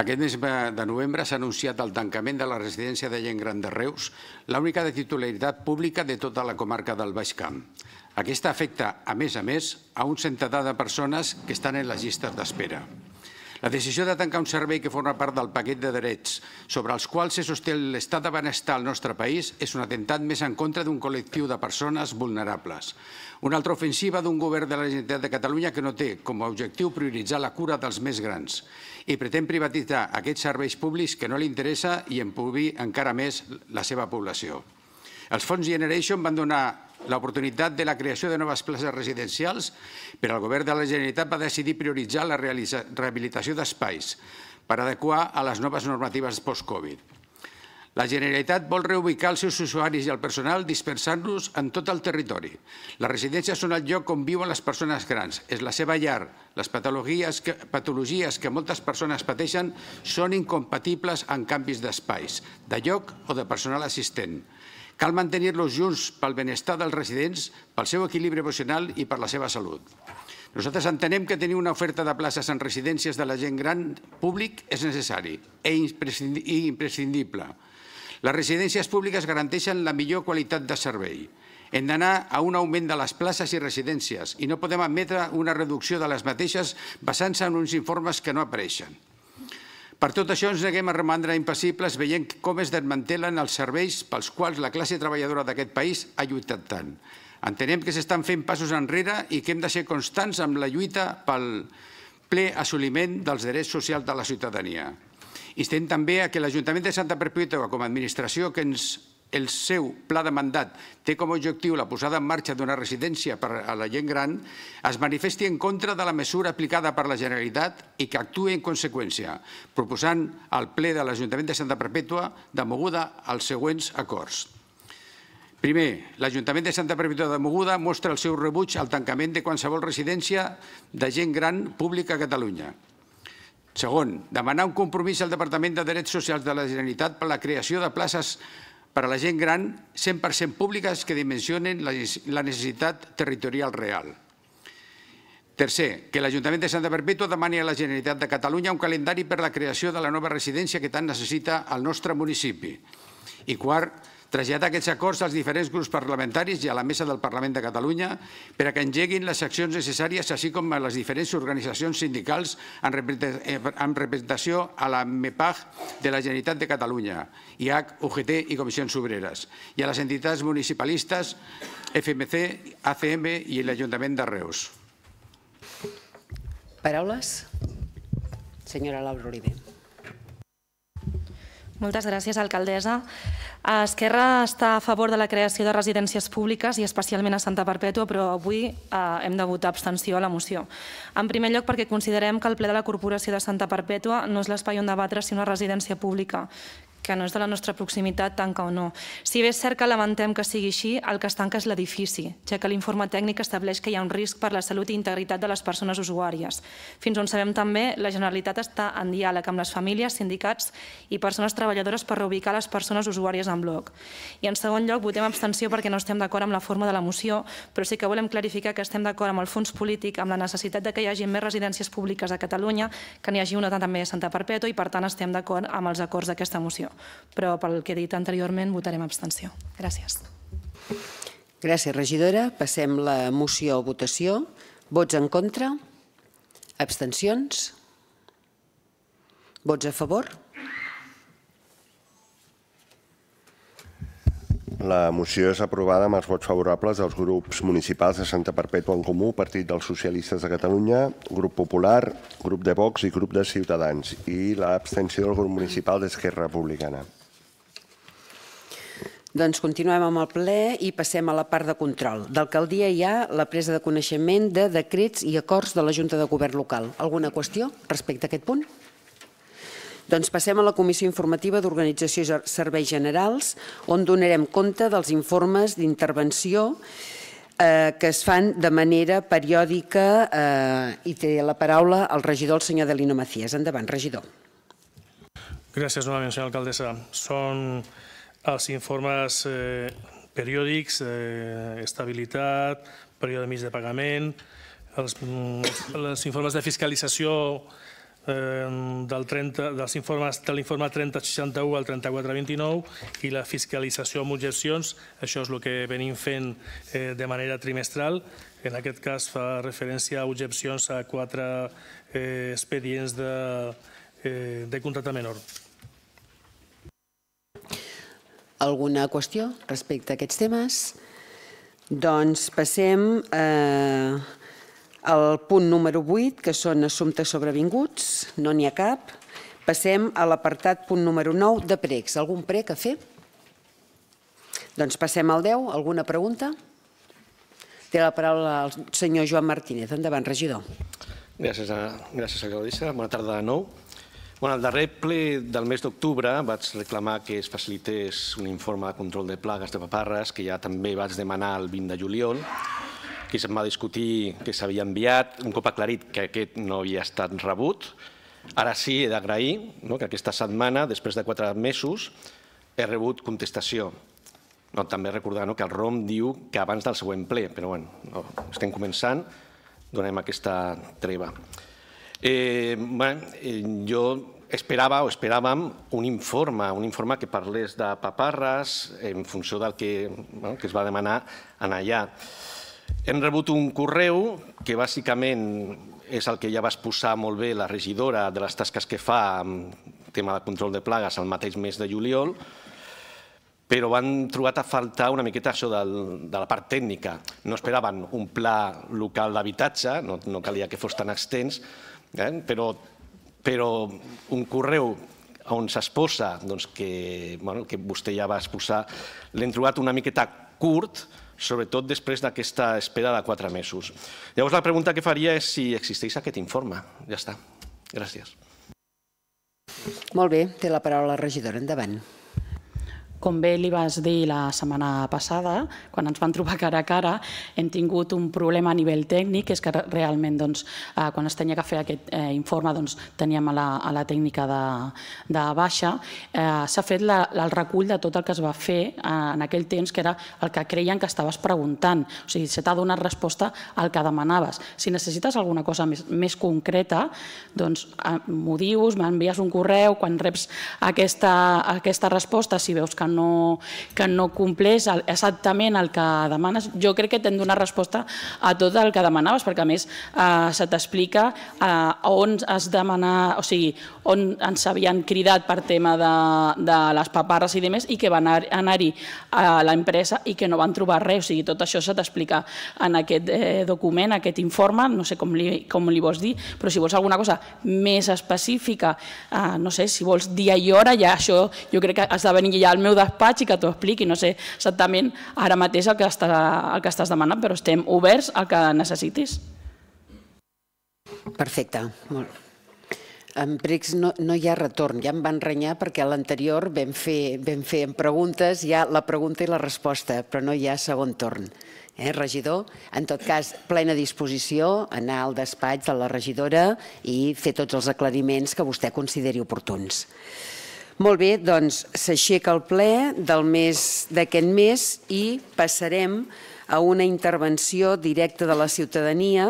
Aquest mes de novembre s'ha anunciat el tancament de la residència de gent gran de Reus, l'única de titularitat pública de tota la comarca del Baix Camp. Aquesta afecta, a més a més, a un centenar de persones que estan en les llistes d'espera. La decisió de tancar un servei que forma part del paquet de drets sobre els quals se sosté l'estat de benestar al nostre país és un atemptat més en contra d'un col·lectiu de persones vulnerables. Una altra ofensiva d'un govern de la Generalitat de Catalunya que no té com a objectiu prioritzar la cura dels més grans i pretén privatitzar aquests serveis públics que no li interessa i empobrir encara més la seva població. Els fons Generation van donar l'oportunitat de la creació de noves places residencials, però el govern de la Generalitat va decidir prioritzar la rehabilitació d'espais per adequar a les noves normatives post-Covid. La Generalitat vol reubicar els seus usuaris i el personal dispersant-los en tot el territori. Les residències són el lloc on viuen les persones grans. És la seva llar. Les patologies que, patologies que moltes persones pateixen són incompatibles amb canvis d'espais, de lloc o de personal assistent. Cal mantenir-los junts pel benestar dels residents, pel seu equilibri emocional i per la seva salut. Nosaltres entenem que tenir una oferta de places en residències de la gent gran públic és necessari i imprescindible. Les residències públiques garanteixen la millor qualitat de servei. Hem d'anar a un augment de les places i residències i no podem admetre una reducció de les mateixes basant-se en uns informes que no apareixen. Per tot això ens neguem a romandre impassibles veient com es desmantelen els serveis pels quals la classe treballadora d'aquest país ha lluitat tant. Entenem que s'estan fent passos enrere i que hem de ser constants amb la lluita pel ple assoliment dels drets socials de la ciutadania. Instem també a que l'Ajuntament de Santa Perpètua, com a administració que ens el seu pla de mandat té com a objectiu la posada en marxa d'una residència per a la gent gran, es manifesti en contra de la mesura aplicada per la Generalitat i que actuï en conseqüència, proposant al ple de l'Ajuntament de Santa Perpètua de Moguda els següents acords. Primer, l'Ajuntament de Santa Perpètua de Moguda mostra el seu rebuig al tancament de qualsevol residència de gent gran pública a Catalunya. Segon, demanar un compromís al Departament de Drets Socials de la Generalitat per la creació de places per a la gent gran 100% públiques que dimensionen la necessitat territorial real. Tercer, que l'Ajuntament de Santa Perpètua demani a la Generalitat de Catalunya un calendari per a la creació de la nova residència que tant necessita el nostre municipi. I quart, traslladar aquests acords als diferents grups parlamentaris i a la mesa del Parlament de Catalunya per a que engeguin les accions necessàries, així com a les diferents organitzacions sindicals en representació a la MEPAG de la Generalitat de Catalunya, IAC, UGT i Comissions Obreres, i a les entitats municipalistes FMC, ACM i l'Ajuntament de Reus. Paraules? Senyora Laura Oliver. Moltes gràcies, alcaldessa. Esquerra està a favor de la creació de residències públiques i especialment a Santa Perpètua, però avui eh, hem de votar abstenció a la moció. En primer lloc perquè considerem que el ple de la Corporació de Santa Perpètua no és l'espai on debatre si una residència pública que no és de la nostra proximitat, tanca o no. Si bé és cert que lamentem que sigui així, el que es tanca és l'edifici, ja que l'informe tècnic estableix que hi ha un risc per la salut i integritat de les persones usuàries. Fins on sabem també, la Generalitat està en diàleg amb les famílies, sindicats i persones treballadores per reubicar les persones usuàries en bloc. I en segon lloc, votem abstenció perquè no estem d'acord amb la forma de la moció, però sí que volem clarificar que estem d'acord amb el fons polític, amb la necessitat de que hi hagi més residències públiques a Catalunya, que n'hi hagi una també a Santa Perpètua i per tant estem d'acord amb els acords d'aquesta moció però pel que he dit anteriorment votarem abstenció. Gràcies. Gràcies, regidora. Passem la moció a votació. Vots en contra? Abstencions? Vots a favor? La moció és aprovada amb els vots favorables dels grups municipals de Santa Perpètua en Comú, Partit dels Socialistes de Catalunya, Grup Popular, Grup de Vox i Grup de Ciutadans, i l'abstenció del grup municipal d'Esquerra Republicana. Doncs continuem amb el ple i passem a la part de control. D'alcaldia hi ha la presa de coneixement de decrets i acords de la Junta de Govern local. Alguna qüestió respecte a aquest punt? Doncs passem a la Comissió Informativa d'Organització i Serveis Generals, on donarem compte dels informes d'intervenció eh, que es fan de manera periòdica eh, i té la paraula el regidor, el senyor Delino Macías. Endavant, regidor. Gràcies novament, senyora alcaldessa. Són els informes eh, periòdics, eh, estabilitat, període mig de pagament, els, mm, els informes de fiscalització del 30, dels informes de l'informe 3061 al 3429 i la fiscalització amb objeccions, això és el que venim fent eh, de manera trimestral. En aquest cas fa referència a objeccions a quatre eh, expedients de, eh, de contracte menor. Alguna qüestió respecte a aquests temes? Doncs passem eh, al punt número 8, que són assumptes sobrevinguts. No n'hi ha cap. Passem a l'apartat punt número 9 de pregs. Algun prec a fer? Doncs passem al 10. Alguna pregunta? Té la paraula el senyor Joan Martínez. Endavant, regidor. Gràcies, a, gràcies alcaldessa. Bona tarda de nou. Bueno, al darrer ple del mes d'octubre vaig reclamar que es facilités un informe de control de plagues de paparres, que ja també vaig demanar el 20 de juliol, que se'm va discutir que s'havia enviat, un cop aclarit que aquest no havia estat rebut. Ara sí, he d'agrair no, que aquesta setmana, després de quatre mesos, he rebut contestació. No, també recordar no, que el ROM diu que abans del següent ple, però bueno, no, estem començant, donem aquesta treva. Eh, bueno, eh, jo esperava o esperàvem un informe, un informe que parlés de paparres en funció del que, bueno, que es va demanar en allà. Hem rebut un correu que bàsicament és el que ja va exposar molt bé la regidora de les tasques que fa amb tema de control de plagues al mateix mes de juliol, però van trobat a faltar una miqueta això del, de la part tècnica. No esperaven un pla local d'habitatge, no, no calia que fos tan extens, eh? però però un correu on s'exposa doncs, que, bueno, que vostè ja va exposar, l'hem trobat una miqueta curt, sobretot després d'aquesta espera de quatre mesos. Llavors, la pregunta que faria és si existeix aquest informe. Ja està. Gràcies. Molt bé, té la paraula la regidora. Endavant. Com bé li vas dir la setmana passada, quan ens van trobar cara a cara, hem tingut un problema a nivell tècnic, és que realment doncs, eh, quan es tenia que fer aquest eh, informe doncs, teníem a la, a la tècnica de, de baixa. Eh, S'ha fet la, el recull de tot el que es va fer eh, en aquell temps, que era el que creien que estaves preguntant. O sigui, se t'ha donat resposta al que demanaves. Si necessites alguna cosa més, més concreta, doncs eh, m'ho dius, m'envies un correu, quan reps aquesta, aquesta resposta, si veus que no, que no compleix exactament el que demanes, jo crec que t'hem donat resposta a tot el que demanaves, perquè a més eh, se t'explica eh, on es demana, o sigui, on ens havien cridat per tema de, de les paparres i demés i que van anar-hi a l'empresa i que no van trobar res, o sigui, tot això se t'explica en aquest eh, document, aquest informe, no sé com li, com li vols dir, però si vols alguna cosa més específica, eh, no sé, si vols dia i hora, ja això jo crec que has de venir ja al meu despatx i que t'ho expliqui. No sé exactament ara mateix el que, està, el que estàs demanant, però estem oberts al que necessitis. Perfecte. Molt. En pregs no, no hi ha retorn, ja em van renyar perquè a l'anterior vam fer, vam fer en preguntes, hi ha la pregunta i la resposta, però no hi ha segon torn. Eh, regidor, en tot cas, plena disposició, anar al despatx de la regidora i fer tots els aclariments que vostè consideri oportuns. Molt bé, doncs s'aixeca el ple del mes d'aquest mes i passarem a una intervenció directa de la ciutadania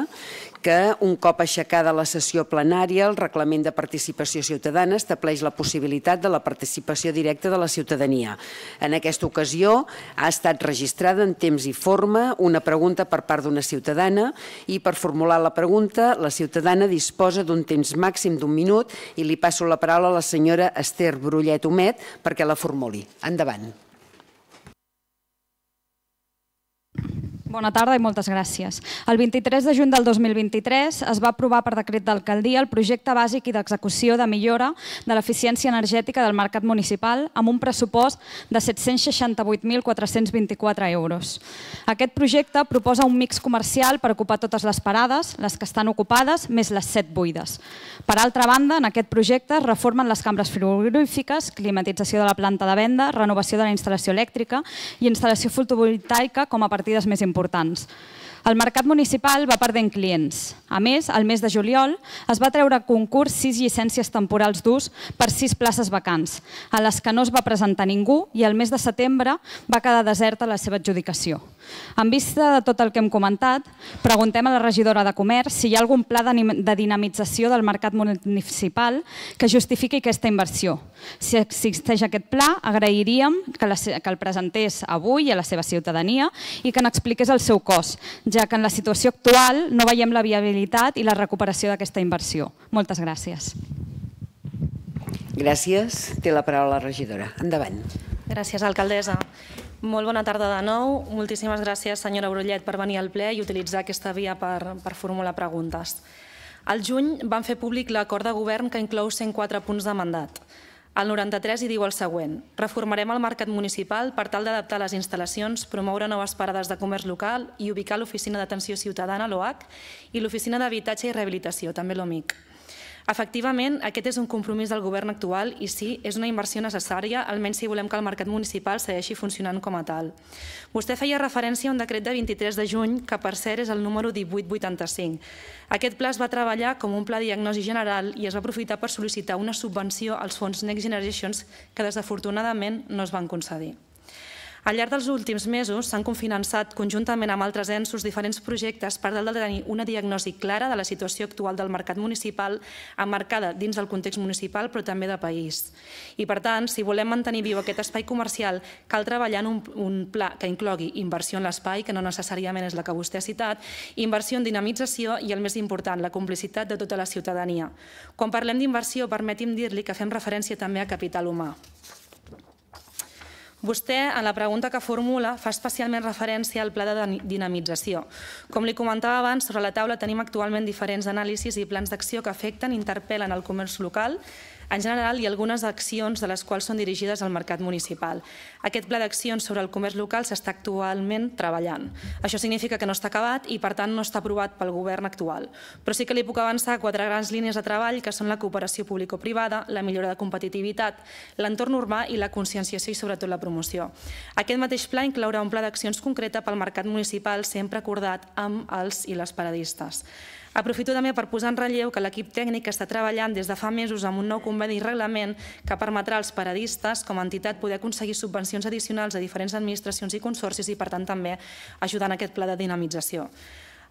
que un cop aixecada la sessió plenària, el reglament de participació ciutadana estableix la possibilitat de la participació directa de la ciutadania. En aquesta ocasió ha estat registrada en temps i forma una pregunta per part d'una ciutadana i per formular la pregunta la ciutadana disposa d'un temps màxim d'un minut i li passo la paraula a la senyora Esther Brullet Homet perquè la formuli. Endavant. Bona tarda i moltes gràcies. El 23 de juny del 2023 es va aprovar per decret d'alcaldia el projecte bàsic i d'execució de millora de l'eficiència energètica del mercat municipal amb un pressupost de 768.424 euros. Aquest projecte proposa un mix comercial per ocupar totes les parades, les que estan ocupades, més les set buides. Per altra banda, en aquest projecte es reformen les cambres frigorífiques, climatització de la planta de venda, renovació de la instal·lació elèctrica i instal·lació fotovoltaica com a partides més importants importants. El mercat municipal va perdent clients. A més, al mes de juliol es va treure a concurs sis llicències temporals d'ús per sis places vacants, a les que no es va presentar ningú i el mes de setembre va quedar deserta la seva adjudicació. En vista de tot el que hem comentat, preguntem a la regidora de Comerç si hi ha algun pla de dinamització del mercat municipal que justifiqui aquesta inversió. Si existeix aquest pla, agrairíem que, la, que el presentés avui a la seva ciutadania i que n'expliqués el seu cost, ja que en la situació actual no veiem la viabilitat i la recuperació d'aquesta inversió. Moltes gràcies. Gràcies. Té la paraula la regidora. Endavant. Gràcies, alcaldessa. Molt bona tarda de nou. Moltíssimes gràcies, senyora Brullet, per venir al ple i utilitzar aquesta via per, per formular preguntes. Al juny van fer públic l'acord de govern que inclou 104 punts de mandat. Al 93 hi diu el següent. Reformarem el mercat municipal per tal d'adaptar les instal·lacions, promoure noves parades de comerç local i ubicar l'Oficina d'Atenció Ciutadana, l'OAC, i l'Oficina d'Habitatge i Rehabilitació, també l'OMIC. Efectivament, aquest és un compromís del govern actual i sí, és una inversió necessària, almenys si volem que el mercat municipal segueixi funcionant com a tal. Vostè feia referència a un decret de 23 de juny, que per cert és el número 1885. Aquest pla es va treballar com un pla de diagnosi general i es va aprofitar per sol·licitar una subvenció als fons Next Generations que desafortunadament no es van concedir. Al llarg dels últims mesos s'han confinançat conjuntament amb altres ensos diferents projectes per tal de tenir una diagnosi clara de la situació actual del mercat municipal emmarcada dins del context municipal però també de país. I per tant, si volem mantenir viu aquest espai comercial, cal treballar en un, un pla que inclogui inversió en l'espai, que no necessàriament és la que vostè ha citat, inversió en dinamització i el més important, la complicitat de tota la ciutadania. Quan parlem d'inversió, permeti'm dir-li que fem referència també a capital humà. Vostè, en la pregunta que formula, fa especialment referència al pla de dinamització. Com li comentava abans, sobre la taula tenim actualment diferents anàlisis i plans d'acció que afecten, interpel·len el comerç local en general ha algunes accions de les quals són dirigides al mercat municipal. Aquest pla d'accions sobre el comerç local s'està actualment treballant. Això significa que no està acabat i, per tant, no està aprovat pel govern actual. Però sí que li puc avançar quatre grans línies de treball que són la cooperació público-privada, la millora de competitivitat, l'entorn urbà i la conscienciació i, sobretot, la promoció. Aquest mateix pla inclourà un pla d'accions concreta pel mercat municipal sempre acordat amb els i les paradistes. Aprofito també per posar en relleu que l'equip tècnic està treballant des de fa mesos amb un nou conveni i reglament que permetrà als paradistes com a entitat poder aconseguir subvencions addicionals a diferents administracions i consorcis i per tant també ajudar en aquest pla de dinamització.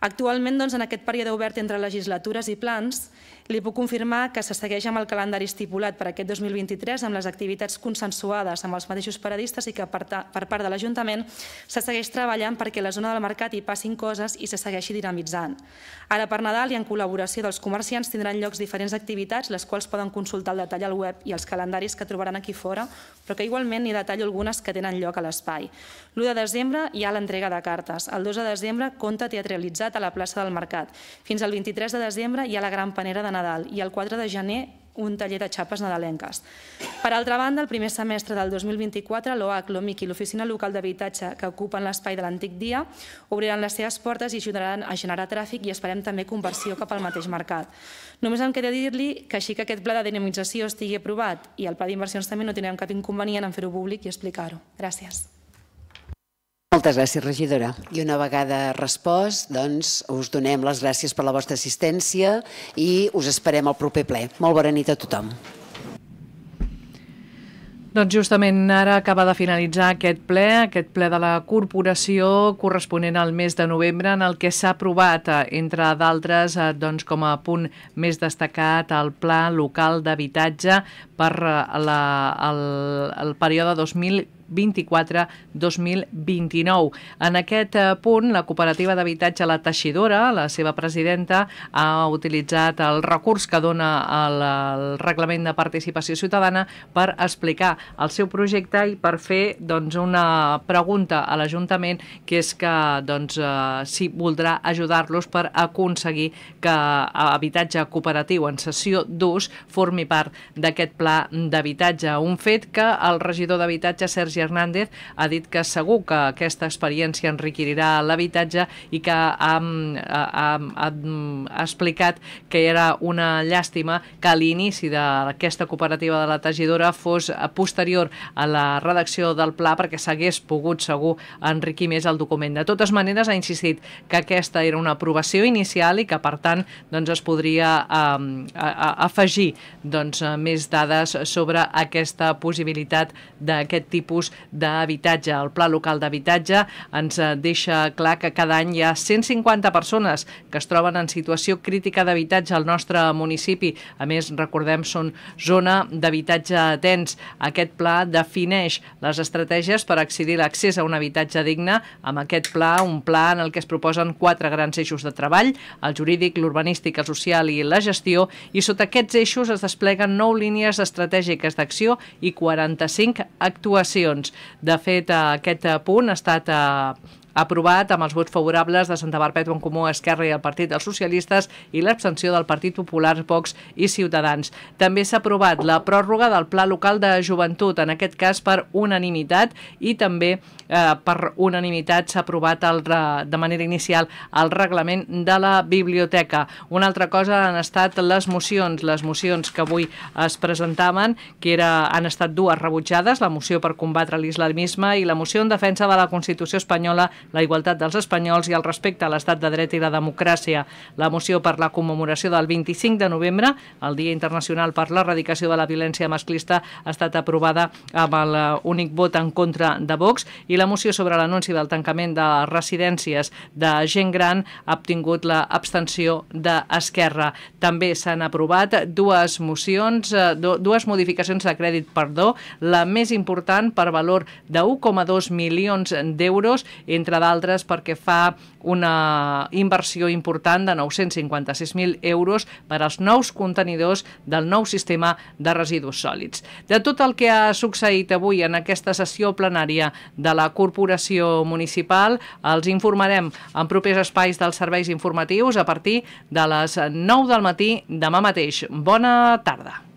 Actualment, doncs, en aquest període obert entre legislatures i plans, li puc confirmar que se segueix amb el calendari estipulat per aquest 2023 amb les activitats consensuades amb els mateixos paradistes i que per, part de l'Ajuntament se segueix treballant perquè a la zona del mercat hi passin coses i se segueixi dinamitzant. Ara per Nadal i en col·laboració dels comerciants tindran llocs diferents activitats, les quals poden consultar el detall al web i els calendaris que trobaran aquí fora, però que igualment n'hi detallo algunes que tenen lloc a l'espai. L'1 de desembre hi ha l'entrega de cartes. El 2 de desembre, conte teatralitzat a la plaça del Mercat. Fins al 23 de desembre hi ha la gran panera de Nadal i el 4 de gener un taller de xapes nadalenques. Per altra banda, el primer semestre del 2024, l'OAC, l'OMIC i l'Oficina Local d'Habitatge que ocupen l'espai de l'antic dia obriran les seves portes i ajudaran a generar tràfic i esperem també conversió cap al mateix mercat. Només em queda dir-li que així que aquest pla de dinamització estigui aprovat i el pla d'inversions també no tindrem cap inconvenient en fer-ho públic i explicar-ho. Gràcies. Moltes gràcies, regidora. I una vegada respost, doncs, us donem les gràcies per la vostra assistència i us esperem al proper ple. Molt bona nit a tothom. Doncs justament ara acaba de finalitzar aquest ple, aquest ple de la corporació corresponent al mes de novembre en el que s'ha aprovat, eh, entre d'altres, eh, doncs, com a punt més destacat, el Pla Local d'Habitatge per eh, la, el, el període 2020 2024-2029. En aquest eh, punt, la cooperativa d'habitatge La Teixidora, la seva presidenta, ha utilitzat el recurs que dona el, el reglament de participació ciutadana per explicar el seu projecte i per fer doncs, una pregunta a l'Ajuntament que és que doncs, eh, si voldrà ajudar-los per aconseguir que habitatge cooperatiu en sessió d'ús formi part d'aquest pla d'habitatge. Un fet que el regidor d'habitatge, Sergi Hernández, ha dit que segur que aquesta experiència enriquirà l'habitatge i que ha, ha, ha, ha, explicat que era una llàstima que l'inici d'aquesta cooperativa de la tegidora fos posterior a la redacció del pla perquè s'hagués pogut segur enriquir més el document. De totes maneres, ha insistit que aquesta era una aprovació inicial i que, per tant, doncs, es podria eh, afegir doncs, més dades sobre aquesta possibilitat d'aquest tipus d'habitatge. El Pla Local d'Habitatge ens deixa clar que cada any hi ha 150 persones que es troben en situació crítica d'habitatge al nostre municipi. A més, recordem, són zona d'habitatge tens. Aquest pla defineix les estratègies per accedir l'accés a un habitatge digne. Amb aquest pla, un pla en el que es proposen quatre grans eixos de treball, el jurídic, l'urbanístic, el social i la gestió, i sota aquests eixos es despleguen nou línies estratègiques d'acció i 45 actuacions. De fet, aquest punt ha estat eh, aprovat amb els vots favorables de Santa Barpètua en Comú, Esquerra i el Partit dels Socialistes i l'abstenció del Partit Popular, Vox i Ciutadans. També s'ha aprovat la pròrroga del Pla Local de Joventut, en aquest cas per unanimitat, i també eh, per unanimitat s'ha aprovat el, de manera inicial el reglament de la biblioteca. Una altra cosa han estat les mocions, les mocions que avui es presentaven, que era, han estat dues rebutjades, la moció per combatre l'islamisme i la moció en defensa de la Constitució espanyola la igualtat dels espanyols i el respecte a l'estat de dret i la democràcia. La moció per la commemoració del 25 de novembre, el Dia Internacional per l'Erradicació de la Violència Masclista, ha estat aprovada amb l'únic vot en contra de Vox i la moció sobre l'anunci del tancament de residències de gent gran ha obtingut l'abstenció d'Esquerra. També s'han aprovat dues mocions, eh, dues modificacions de crèdit, perdó, la més important per valor de 1,2 milions d'euros entre entre d'altres perquè fa una inversió important de 956.000 euros per als nous contenidors del nou sistema de residus sòlids. De tot el que ha succeït avui en aquesta sessió plenària de la Corporació Municipal, els informarem en propers espais dels serveis informatius a partir de les 9 del matí demà mateix. Bona tarda.